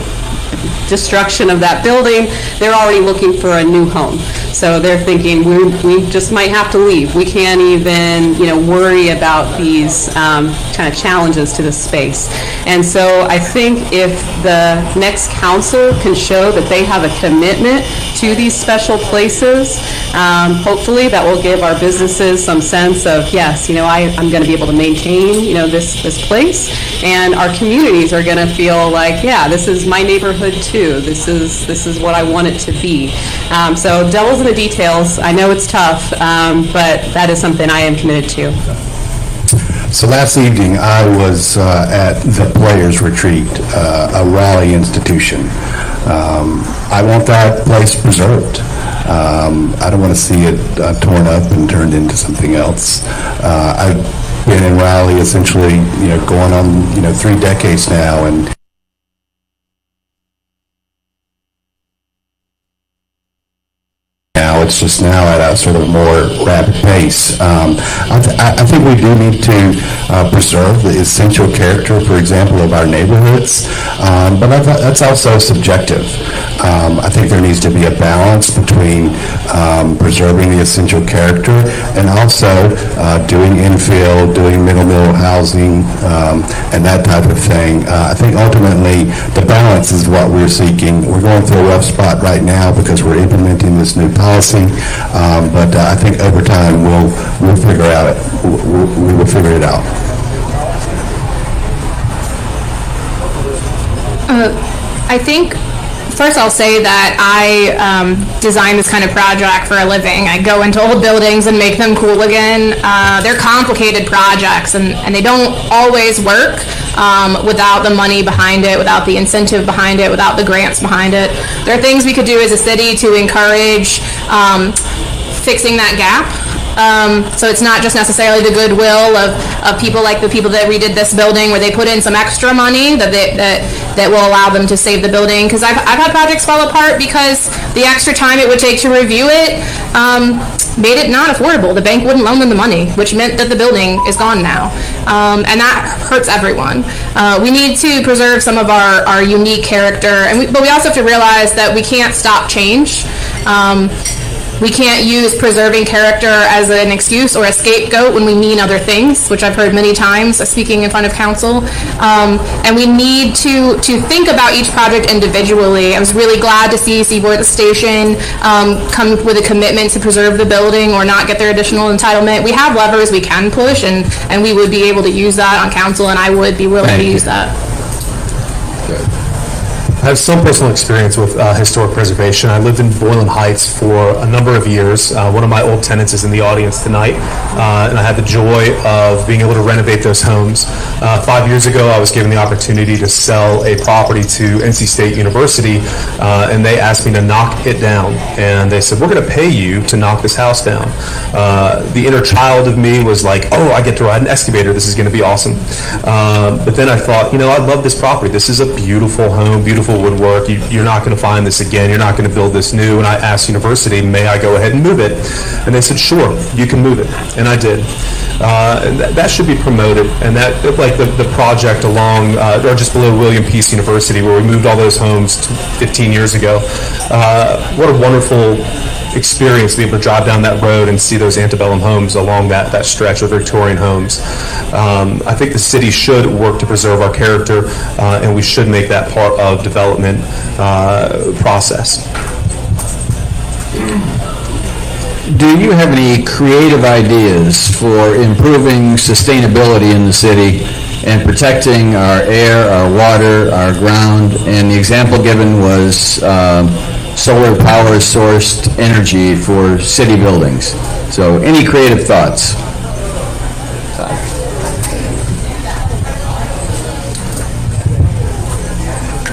destruction of that building, they're already looking for a new home. So they're thinking, we, we just might have to leave. We can't even, you know, worry about these um, kind of challenges to the space. And so I think if the next council can show that they have a commitment to these special places, um, hopefully that will give our businesses some sense of, yes, you know, I, I'm going to be able to maintain, you know, this, this place. And our communities are going to feel like, yeah, this is my neighborhood too. This is, this is what I want it to be. Um, so devil's in the details. I know it's tough, um, but that is something I am committed to. So last evening, I was uh, at the Players Retreat, uh, a Raleigh institution. Um, I want that place preserved. Um, I don't want to see it uh, torn up and turned into something else. Uh, I've been in Raleigh essentially, you know, going on, you know, three decades now, and Just now at a sort of more rapid pace. Um, I, th- I think we do need to uh, preserve the essential character, for example, of our neighborhoods, um, but that's also subjective. Um, I think there needs to be a balance between um, preserving the essential character and also uh, doing infill, doing middle middle housing, um, and that type of thing. Uh, I think ultimately the balance is what we're seeking. We're going through a rough spot right now because we're implementing this new policy, um, but uh, I think over time we'll we'll figure out it. We, we will figure it out. Uh, I think, first I'll say that I um, design this kind of project for a living. I go into old buildings and make them cool again. Uh, they're complicated projects and, and they don't always work um, without the money behind it, without the incentive behind it, without the grants behind it. There are things we could do as a city to encourage um, fixing that gap. Um, so it's not just necessarily the goodwill of, of people like the people that redid this building where they put in some extra money that they, that, that will allow them to save the building. Because I've, I've had projects fall apart because the extra time it would take to review it um, made it not affordable. The bank wouldn't loan them the money, which meant that the building is gone now. Um, and that hurts everyone. Uh, we need to preserve some of our, our unique character, and we, but we also have to realize that we can't stop change. Um, we can't use preserving character as an excuse or a scapegoat when we mean other things, which I've heard many times uh, speaking in front of council. Um, and we need to to think about each project individually. I was really glad to see Seaboard Station um, come with a commitment to preserve the building or not get their additional entitlement. We have levers we can push, and and we would be able to use that on council, and I would be willing Thank to you. use that. I have some personal experience with uh, historic preservation. I lived in Boylan Heights for a number of years. Uh, One of my old tenants is in the audience tonight, uh, and I had the joy of being able to renovate those homes. Uh, Five years ago, I was given the opportunity to sell a property to NC State University, uh, and they asked me to knock it down. And they said, "We're going to pay you to knock this house down." Uh, The inner child of me was like, "Oh, I get to ride an excavator. This is going to be awesome." But then I thought, you know, I love this property. This is a beautiful home, beautiful woodwork. You, you're not going to find this again. You're not going to build this new. And I asked university, may I go ahead and move it? And they said, sure, you can move it. And I did. Uh, and that, should be promoted. And that, like the, the project along, uh, or just below William Peace University, where we moved all those homes t- 15 years ago. Uh, what a wonderful experience to be able to drive down that road and see those antebellum homes along that, that stretch of Victorian homes. Um, I think the city should work to preserve our character, uh, and we should make that part of development uh, process. Do you have any creative ideas for improving sustainability in the city and protecting our air, our water, our ground? And the example given was um, solar power sourced energy for city buildings. So any creative thoughts?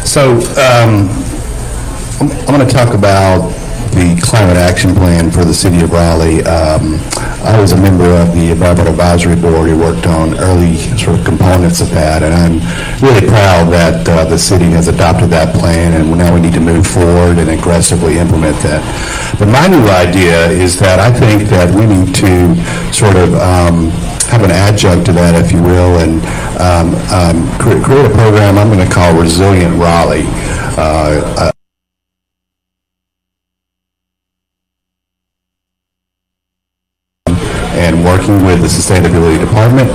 So, um, I'm, I'm going to talk about the climate action plan for the city of Raleigh. Um, I was a member of the environmental advisory board who worked on early sort of components of that, and I'm really proud that uh, the city has adopted that plan, and now we need to move forward and aggressively implement that. But my new idea is that I think that we need to sort of um, have an adjunct to that, if you will, and um, um, create a program I'm going to call Resilient Raleigh. Uh, the sustainability department.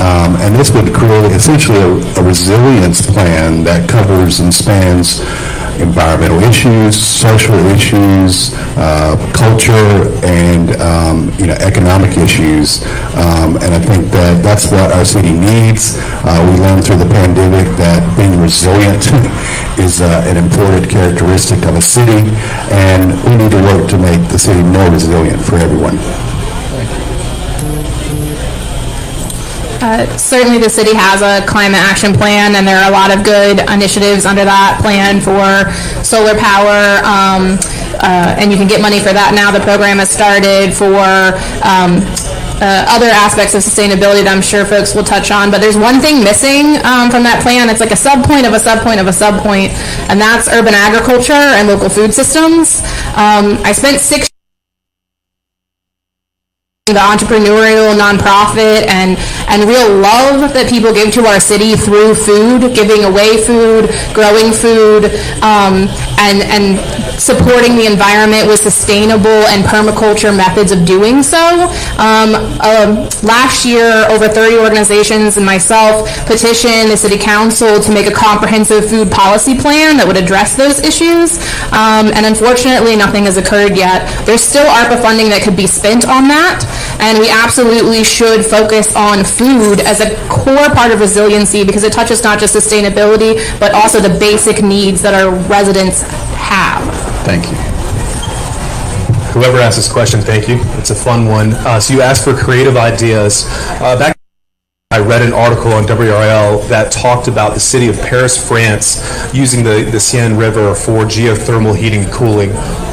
Um, and this would create essentially a, a resilience plan that covers and spans environmental issues, social issues, uh, culture, and um, you know economic issues. Um, and I think that that's what our city needs. Uh, we learned through the pandemic that being resilient (laughs) is uh, an important characteristic of a city, and we need to work to make the city more resilient for everyone. Uh, Certainly, the city has a climate action plan, and there are a lot of good initiatives under that plan for solar power, um, uh, and you can get money for that now. The program has started for um, uh, other aspects of sustainability that I'm sure folks will touch on, but there's one thing missing um, from that plan. It's like a subpoint of a subpoint of a subpoint, and that's urban agriculture and local food systems. Um, I spent six the entrepreneurial nonprofit and and real love that people give to our city through food, giving away food, growing food, um, and and supporting the environment with sustainable and permaculture methods of doing so. Um, um, last year, over 30 organizations and myself petitioned the city council to make a comprehensive food policy plan that would address those issues. Um, and unfortunately, nothing has occurred yet. There's still ARPA funding that could be spent on that, and we absolutely should focus on food as a core part of resiliency because it touches not just sustainability, but also the basic needs that our residents have. Thank you. Whoever asked this question, thank you. It's a fun one. Uh, so you asked for creative ideas. Uh, back I read an article on WRAL that talked about the city of Paris, France, using the, the Seine River for geothermal heating and cooling.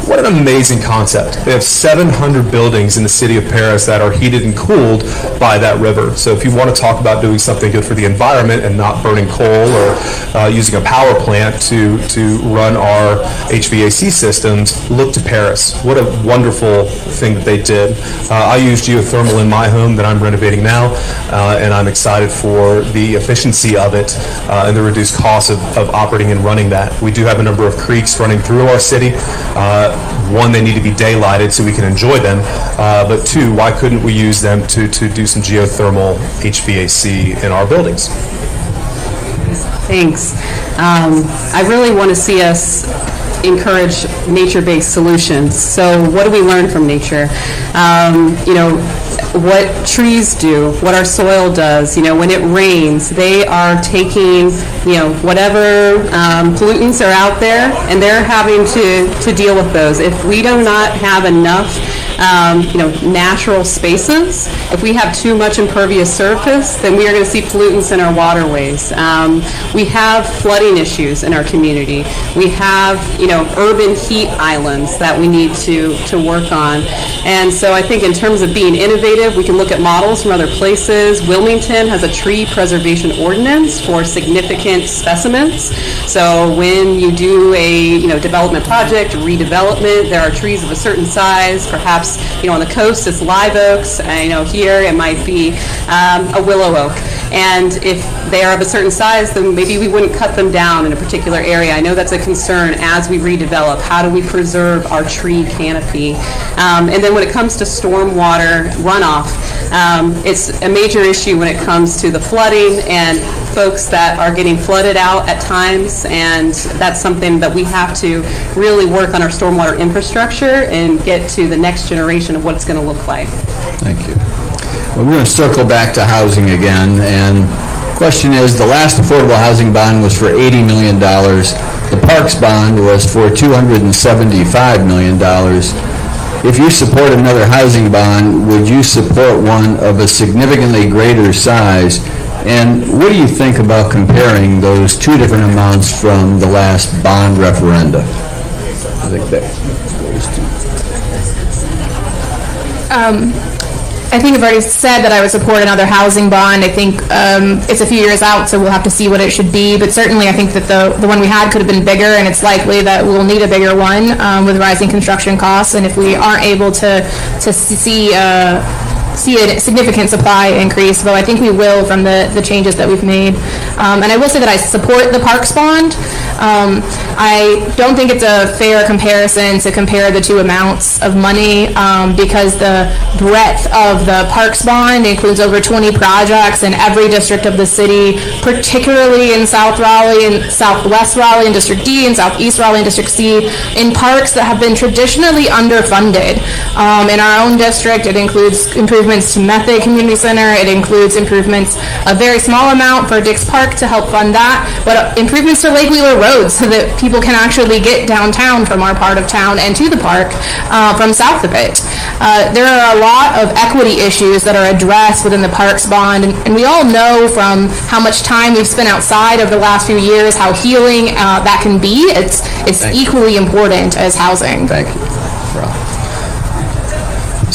What an amazing concept. They have 700 buildings in the city of Paris that are heated and cooled by that river. So if you want to talk about doing something good for the environment and not burning coal or uh, using a power plant to, to run our HVAC systems, look to Paris. What a wonderful thing that they did. Uh, I use geothermal in my home that I'm renovating now, uh, and I'm excited for the efficiency of it uh, and the reduced cost of, of operating and running that. We do have a number of creeks running through our city. Uh, one, they need to be daylighted so we can enjoy them, uh, but two, why couldn't we use them to, to do some geothermal HVAC in our buildings? Thanks. Um, I really want to see us encourage nature-based solutions. So what do we learn from nature? Um, you know, what trees do, what our soil does. You know, when it rains, they are taking, you know, whatever um, pollutants are out there, and they're having to, to deal with those. If we do not have enough um, you know, natural spaces. If we have too much impervious surface, then we are going to see pollutants in our waterways. Um, we have flooding issues in our community. We have, you know, urban heat islands that we need to, to work on. And so I think in terms of being innovative, we can look at models from other places. Wilmington has a tree preservation ordinance for significant specimens. So when you do a, you know, development project, redevelopment, there are trees of a certain size, perhaps you know, on the coast it's live oaks. I know here it might be um, a willow oak. And if they are of a certain size, then maybe we wouldn't cut them down in a particular area. I know that's a concern as we redevelop. How do we preserve our tree canopy? Um, and then when it comes to stormwater runoff, um, it's a major issue when it comes to the flooding and folks that are getting flooded out at times, and that's something that we have to really work on our stormwater infrastructure and get to the next generation of what it's going to look like. Thank you. Well, we're going to circle back to housing again, and question is, the last affordable housing bond was for $80 million. The Parks bond was for $275 million. If you support another housing bond, would you support one of a significantly greater size? And what do you think about comparing those two different amounts from the last bond referenda? I think that goes to Um, I think I've already said that I would support another housing bond. I think um, it's a few years out, so we'll have to see what it should be. But certainly, I think that the the one we had could have been bigger, and it's likely that we'll need a bigger one um, with rising construction costs. And if we aren't able to to see. Uh, see a significant supply increase, though I think we will from the, the changes that we've made. Um, and I will say that I support the Parks bond. Um, I don't think it's a fair comparison to compare the two amounts of money um, because the breadth of the Parks bond includes over 20 projects in every district of the city, particularly in South Raleigh and Southwest Raleigh and District D and Southeast Raleigh and District C, in parks that have been traditionally underfunded. Um, in our own district, it includes improvements to Method Community Center. It includes improvements, a very small amount for Dix Park to help fund that, but uh, improvements to Lake Wheeler Road so that people can actually get downtown from our part of town and to the park uh, from south of it. Uh, there are a lot of equity issues that are addressed within the Parks Bond, and, and we all know from how much time we've spent outside over the last few years how healing uh, that can be. It's, it's Thank you. equally important as housing. Thank you.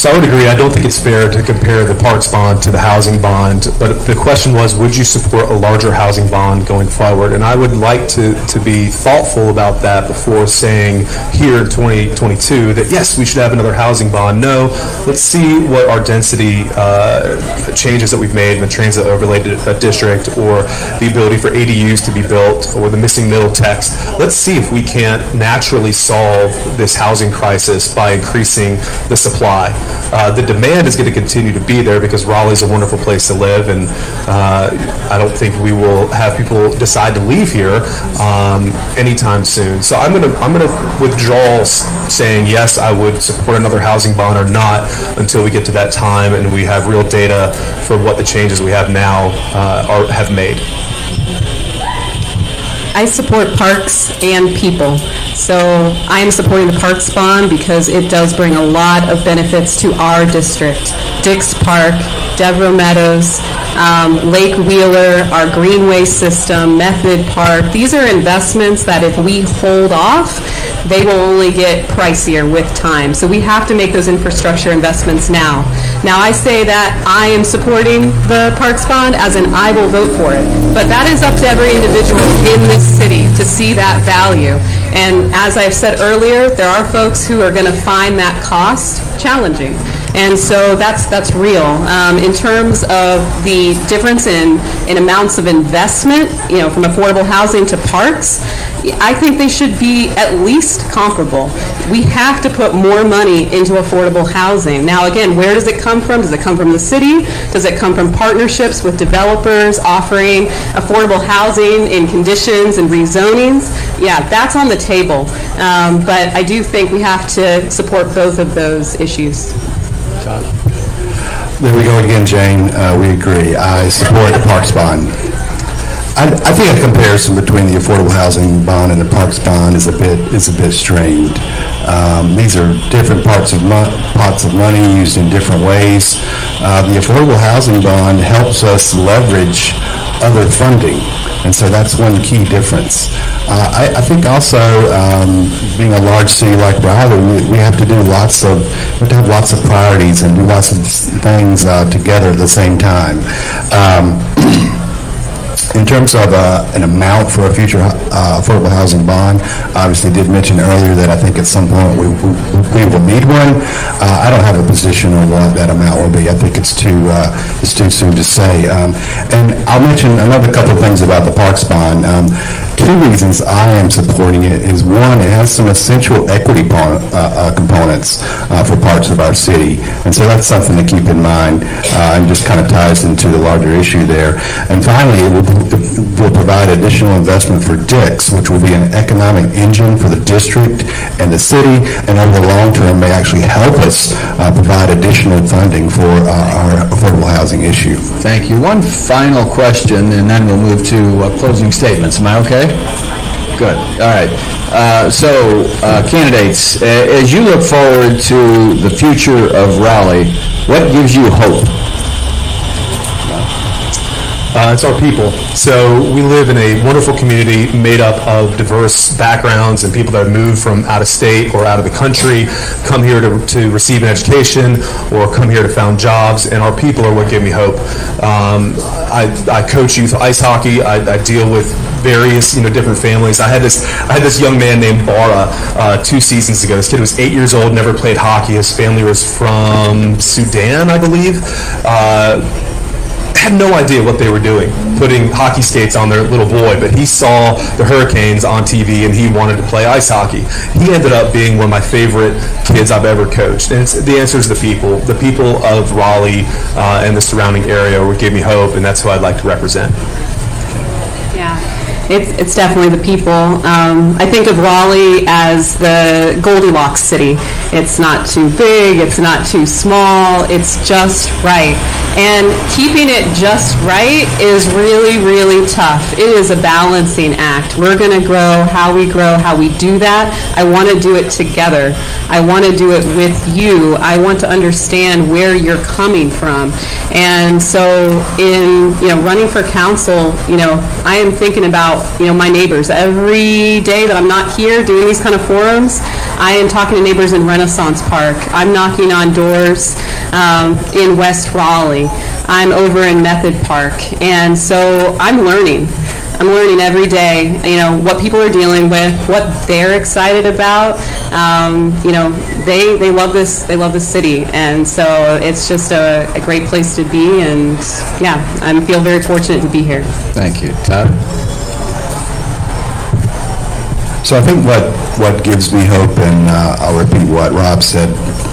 So I would agree, I don't think it's fair to compare the parks bond to the housing bond, but the question was, would you support a larger housing bond going forward? And I would like to, to be thoughtful about that before saying here in 2022 that yes, we should have another housing bond. No, let's see what our density uh, changes that we've made in the transit overlay uh, district or the ability for ADUs to be built or the missing middle text. Let's see if we can't naturally solve this housing crisis by increasing the supply. Uh, the demand is going to continue to be there because Raleigh's a wonderful place to live, and uh, I don't think we will have people decide to leave here um, anytime soon. So I'm going to I'm going to withdraw saying yes, I would support another housing bond or not until we get to that time and we have real data for what the changes we have now uh, are have made. I support parks and people. So I am supporting the Parks Bond because it does bring a lot of benefits to our district. Dix Park, Devereux Meadows, um, Lake Wheeler, our Greenway system, Method Park. These are investments that if we hold off, they will only get pricier with time. So we have to make those infrastructure investments now. Now, I say that I am supporting the Parks Bond as an I will vote for it. But that is up to every individual in this city to see that value. And as I've said earlier, there are folks who are going to find that cost challenging. And so that's that's real. Um, in terms of the difference in, in amounts of investment, you know, from affordable housing to parks, I think they should be at least comparable. We have to put more money into affordable housing. Now, again, where does it come from? Does it come from the city? Does it come from partnerships with developers offering affordable housing in conditions and rezonings? Yeah, that's on the table. Um, but I do think we have to support both of those issues. There we go again, Jane. Uh, we agree. I support the Parks Bond. I, I think a comparison between the affordable housing bond and the Parks bond is a bit is a bit strained. Um, these are different parts of mo- pots of money used in different ways. Uh, the affordable housing bond helps us leverage other funding, and so that's one key difference. Uh, I, I think also, um, being a large city like Raleigh, we, we have to do lots of we have to have lots of priorities and do lots of things uh, together at the same time. Um, (clears throat) in terms of uh, an amount for a future uh, affordable housing bond, obviously did mention earlier that I think at some point we, we, we will need one. Uh, I don't have a position on what that amount will be. I think it's too uh, it's too soon to say. Um, and I'll mention another couple of things about the parks bond. Two reasons I am supporting it is one, it has some essential equity uh, uh, components uh, for parts of our city, and so that's something to keep in mind, and just kind of ties into the larger issue there. And finally, it will, it will provide additional investment for Dix, which will be an economic engine for the district and the city, and over the long term may actually help us uh, provide additional funding for uh, our affordable housing issue. Thank you. One final question, and then we'll move to uh, closing statements. Am I okay? Good. All right. Uh, So, uh, candidates, a- as you look forward to the future of Raleigh, what gives you hope? Uh, it's our people. So we live in a wonderful community made up of diverse backgrounds and people that have moved from out of state or out of the country, come here to, to receive an education or come here to found jobs, and our people are what give me hope. Um, I, I coach youth ice hockey. I, I deal with various you know different families. I had this I had this young man named Bara uh, two seasons ago. This kid was eight years old, never played hockey. His family was from Sudan, I believe. Uh, had no idea what they were doing, putting hockey skates on their little boy, but he saw the Hurricanes on TV and he wanted to play ice hockey. He ended up being one of my favorite kids I've ever coached. And the answer is the people. The people of Raleigh uh, and the surrounding area would give me hope, and that's who I'd like to represent. It's, it's definitely the people. Um, I think of Raleigh as the Goldilocks city. It's not too big, it's not too small, it's just right. And keeping it just right is really, really tough. It is a balancing act. We're going to grow how we grow, how we do that. I want to do it together. I want to do it with you. I want to understand where you're coming from. And so in, you know, running for council, you know, I am thinking about, you know, my neighbors. Every day that I'm not here doing these kind of forums, I am talking to neighbors in Renaissance Park. I'm knocking on doors um, in West Raleigh. I'm over in Method Park. And so I'm learning. I'm learning every day, you know, what people are dealing with, what they're excited about. Um, you know, they, they love this, they love this city. And so it's just a, a great place to be. And yeah, I feel very fortunate to be here. Thank you. Todd? So I think what, what gives me hope, and uh, I'll repeat what Rob said,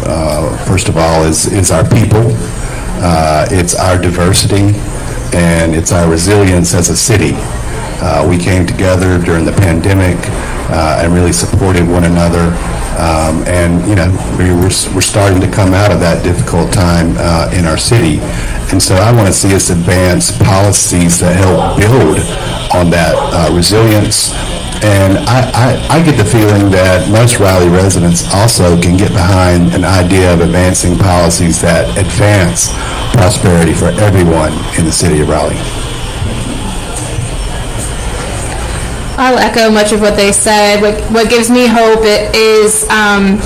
uh, first of all, is, is our people. Uh, It's our diversity, and it's our resilience as a city. Uh, We came together during the pandemic uh, and really supported one another. Um, And, you know, we- we're, we're starting to come out of that difficult time uh, in our city. And so I want to see us advance policies that help build on that uh, resilience and I, I, I get the feeling that most Raleigh residents also can get behind an idea of advancing policies that advance prosperity for everyone in the city of Raleigh. I'll echo much of what they said. What, what gives me hope is um,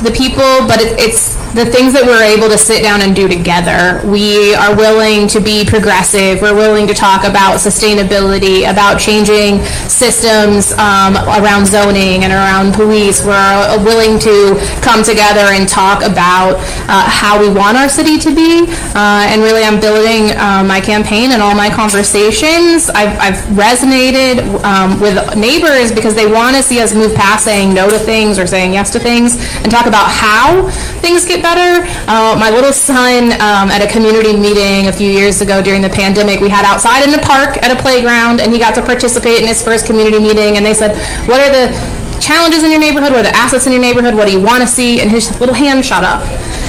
the people, but it, it's the things that we're able to sit down and do together. We are willing to be progressive. We're willing to talk about sustainability, about changing systems um, around zoning and around police. We're uh, willing to come together and talk about uh, how we want our city to be. Uh, and really, I'm building uh, my campaign and all my conversations. I've, I've resonated um, with neighbors because they want to see us move past saying no to things or saying yes to things and talk about how things get better. Uh, my little son um, at a community meeting a few years ago during the pandemic, we had outside in the park at a playground, and he got to participate in his first community meeting. And they said, "What are the challenges in your neighborhood? What are the assets in your neighborhood? What do you want to see?" And his little hand shot up.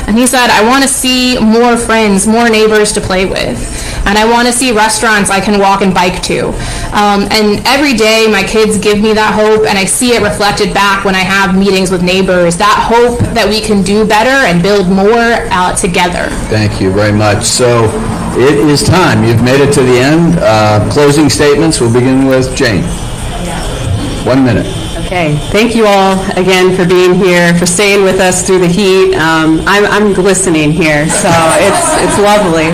And he said, I want to see more friends, more neighbors to play with. And I want to see restaurants I can walk and bike to. Um, and every day, my kids give me that hope, and I see it reflected back when I have meetings with neighbors. That hope that we can do better and build more uh, together. Thank you very much. So it is time. You've made it to the end. Uh, Closing statements, we'll begin with Jane. One minute. Okay, thank you all again for being here, for staying with us through the heat. Um, I'm, I'm glistening here, so it's, it's lovely.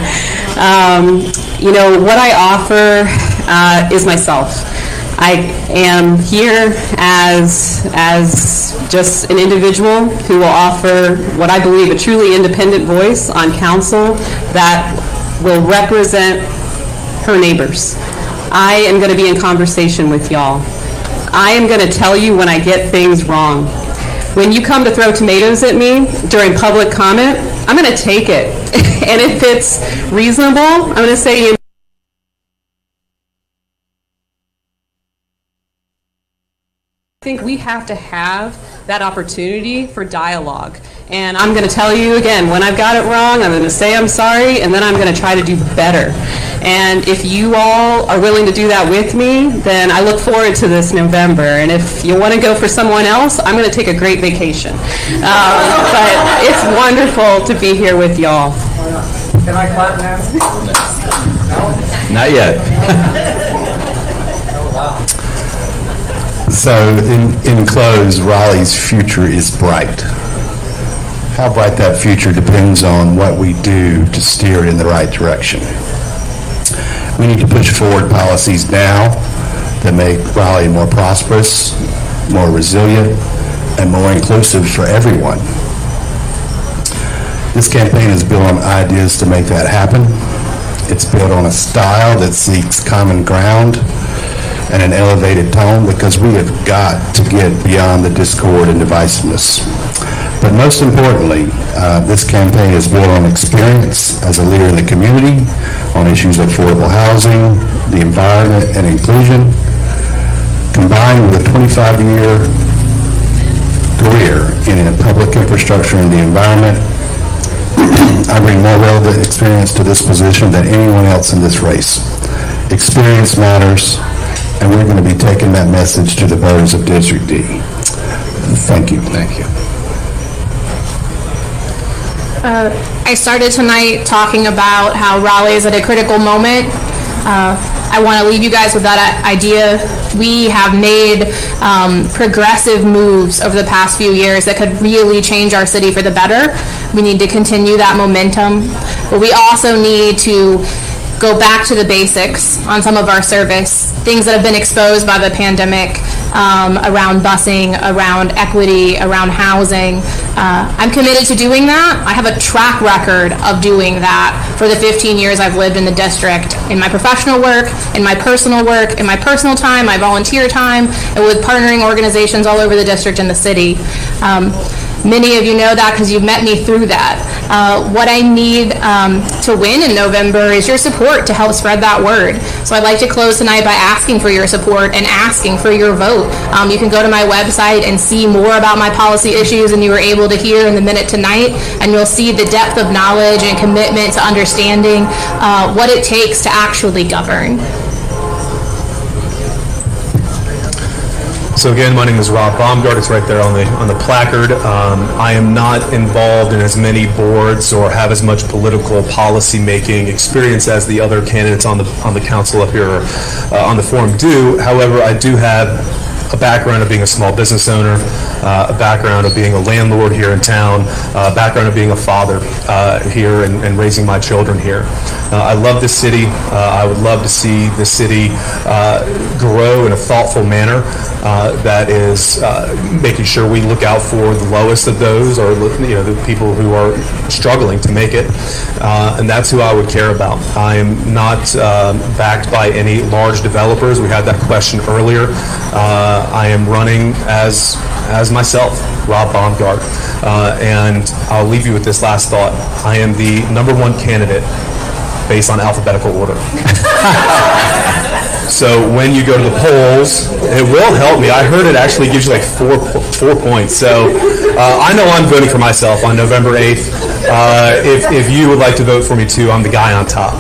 Um, you know, what I offer uh, is myself. I am here as, as just an individual who will offer what I believe a truly independent voice on council that will represent her neighbors. I am going to be in conversation with y'all. I am going to tell you when I get things wrong. When you come to throw tomatoes at me during public comment, I'm going to take it. (laughs) and if it's reasonable, I'm going to say you, I think we have to have that opportunity for dialogue. And I'm going to tell you again, when I've got it wrong, I'm going to say I'm sorry, and then I'm going to try to do better. And if you all are willing to do that with me, then I look forward to this November. And if you want to go for someone else, I'm going to take a great vacation. Um, but it's wonderful to be here with y'all. Can I clap now? Not yet. So, in, in close, Raleigh's future is bright. How bright that future depends on what we do to steer it in the right direction. We need to push forward policies now that make Raleigh more prosperous, more resilient, and more inclusive for everyone. This campaign is built on ideas to make that happen. It's built on a style that seeks common ground and an elevated tone because we have got to get beyond the discord and divisiveness. But most importantly, uh, this campaign is built on experience as a leader in the community on issues of affordable housing, the environment, and inclusion, combined with a 25-year career in public infrastructure and the environment. (clears throat) I bring more relevant experience to this position than anyone else in this race. Experience matters, and we're going to be taking that message to the voters of District D. Thank you. Thank you. Uh, I started tonight talking about how Raleigh is at a critical moment. Uh, I want to leave you guys with that idea. We have made um, progressive moves over the past few years that could really change our city for the better. We need to continue that momentum, but we also need to go back to the basics on some of our service, things that have been exposed by the pandemic um, around busing, around equity, around housing. Uh, I'm committed to doing that. I have a track record of doing that for the 15 years I've lived in the district, in my professional work, in my personal work, in my personal time, my volunteer time, and with partnering organizations all over the district and the city. Um, Many of you know that because you've met me through that. Uh, what I need um, to win in November is your support to help spread that word. So I'd like to close tonight by asking for your support and asking for your vote. Um, you can go to my website and see more about my policy issues than you were able to hear in the minute tonight, and you'll see the depth of knowledge and commitment to understanding uh, what it takes to actually govern. So again, my name is Rob Baumgart. It's right there on the on the placard. Um, I am not involved in as many boards or have as much political policy making experience as the other candidates on the on the council up here uh, on the forum do. However, I do have a background of being a small business owner, uh, a background of being a landlord here in town, a background of being a father uh, here and, and raising my children here. Uh, I love this city. Uh, I would love to see the city grow in a thoughtful manner that is making sure we look out for the lowest of those or you know the people who are struggling to make it. And that's who I would care about. I am not um, backed by any large developers. We had that question earlier. Uh, I am running as as myself, Rob Baumgart, uh, and I'll leave you with this last thought. I am the number one candidate based on alphabetical order. (laughs) So when you go to the polls, it will help me. I heard it actually gives you like four four points. So uh, I know I'm voting for myself on November 8th. Uh, if, if you would like to vote for me too, I'm the guy on top.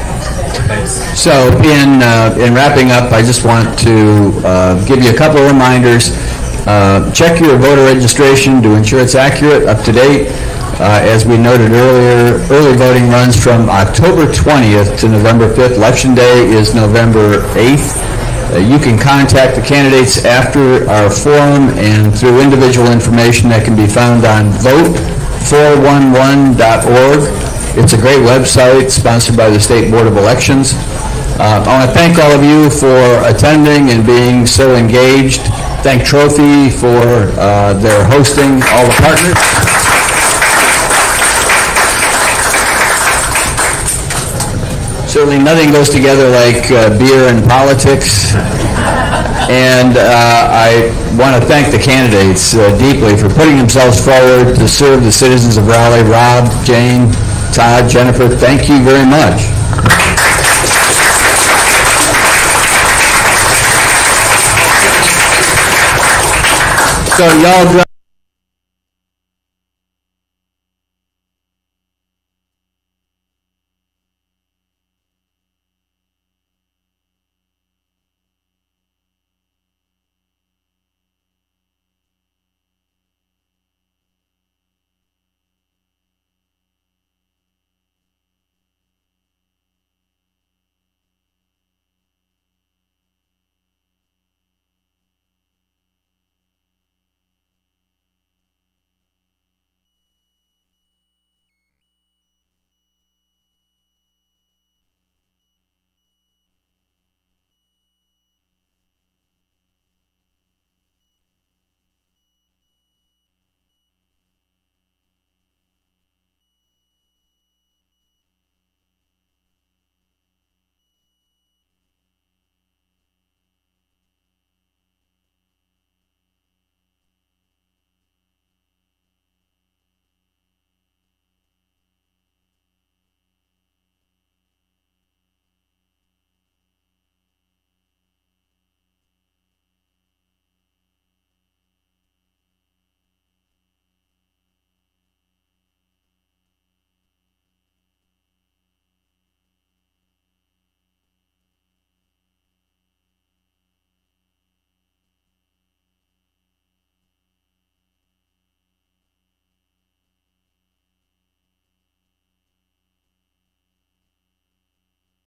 So in, uh, in wrapping up, I just want to uh, give you a couple of reminders. Uh, Check your voter registration to ensure it's accurate, up to date. Uh, As we noted earlier, early voting runs from October 20th to November 5th. Election day is November 8th. Uh, You can contact the candidates after our forum and through individual information that can be found on vote411.org. It's a great website sponsored by the State Board of Elections. Uh, I want to thank all of you for attending and being so engaged. Thank Trophy for uh, their hosting, all the partners. Certainly, nothing goes together like uh, beer and politics. And uh, I want to thank the candidates uh, deeply for putting themselves forward to serve the citizens of Raleigh. Rob, Jane, Todd, Jennifer, thank you very much. So y'all.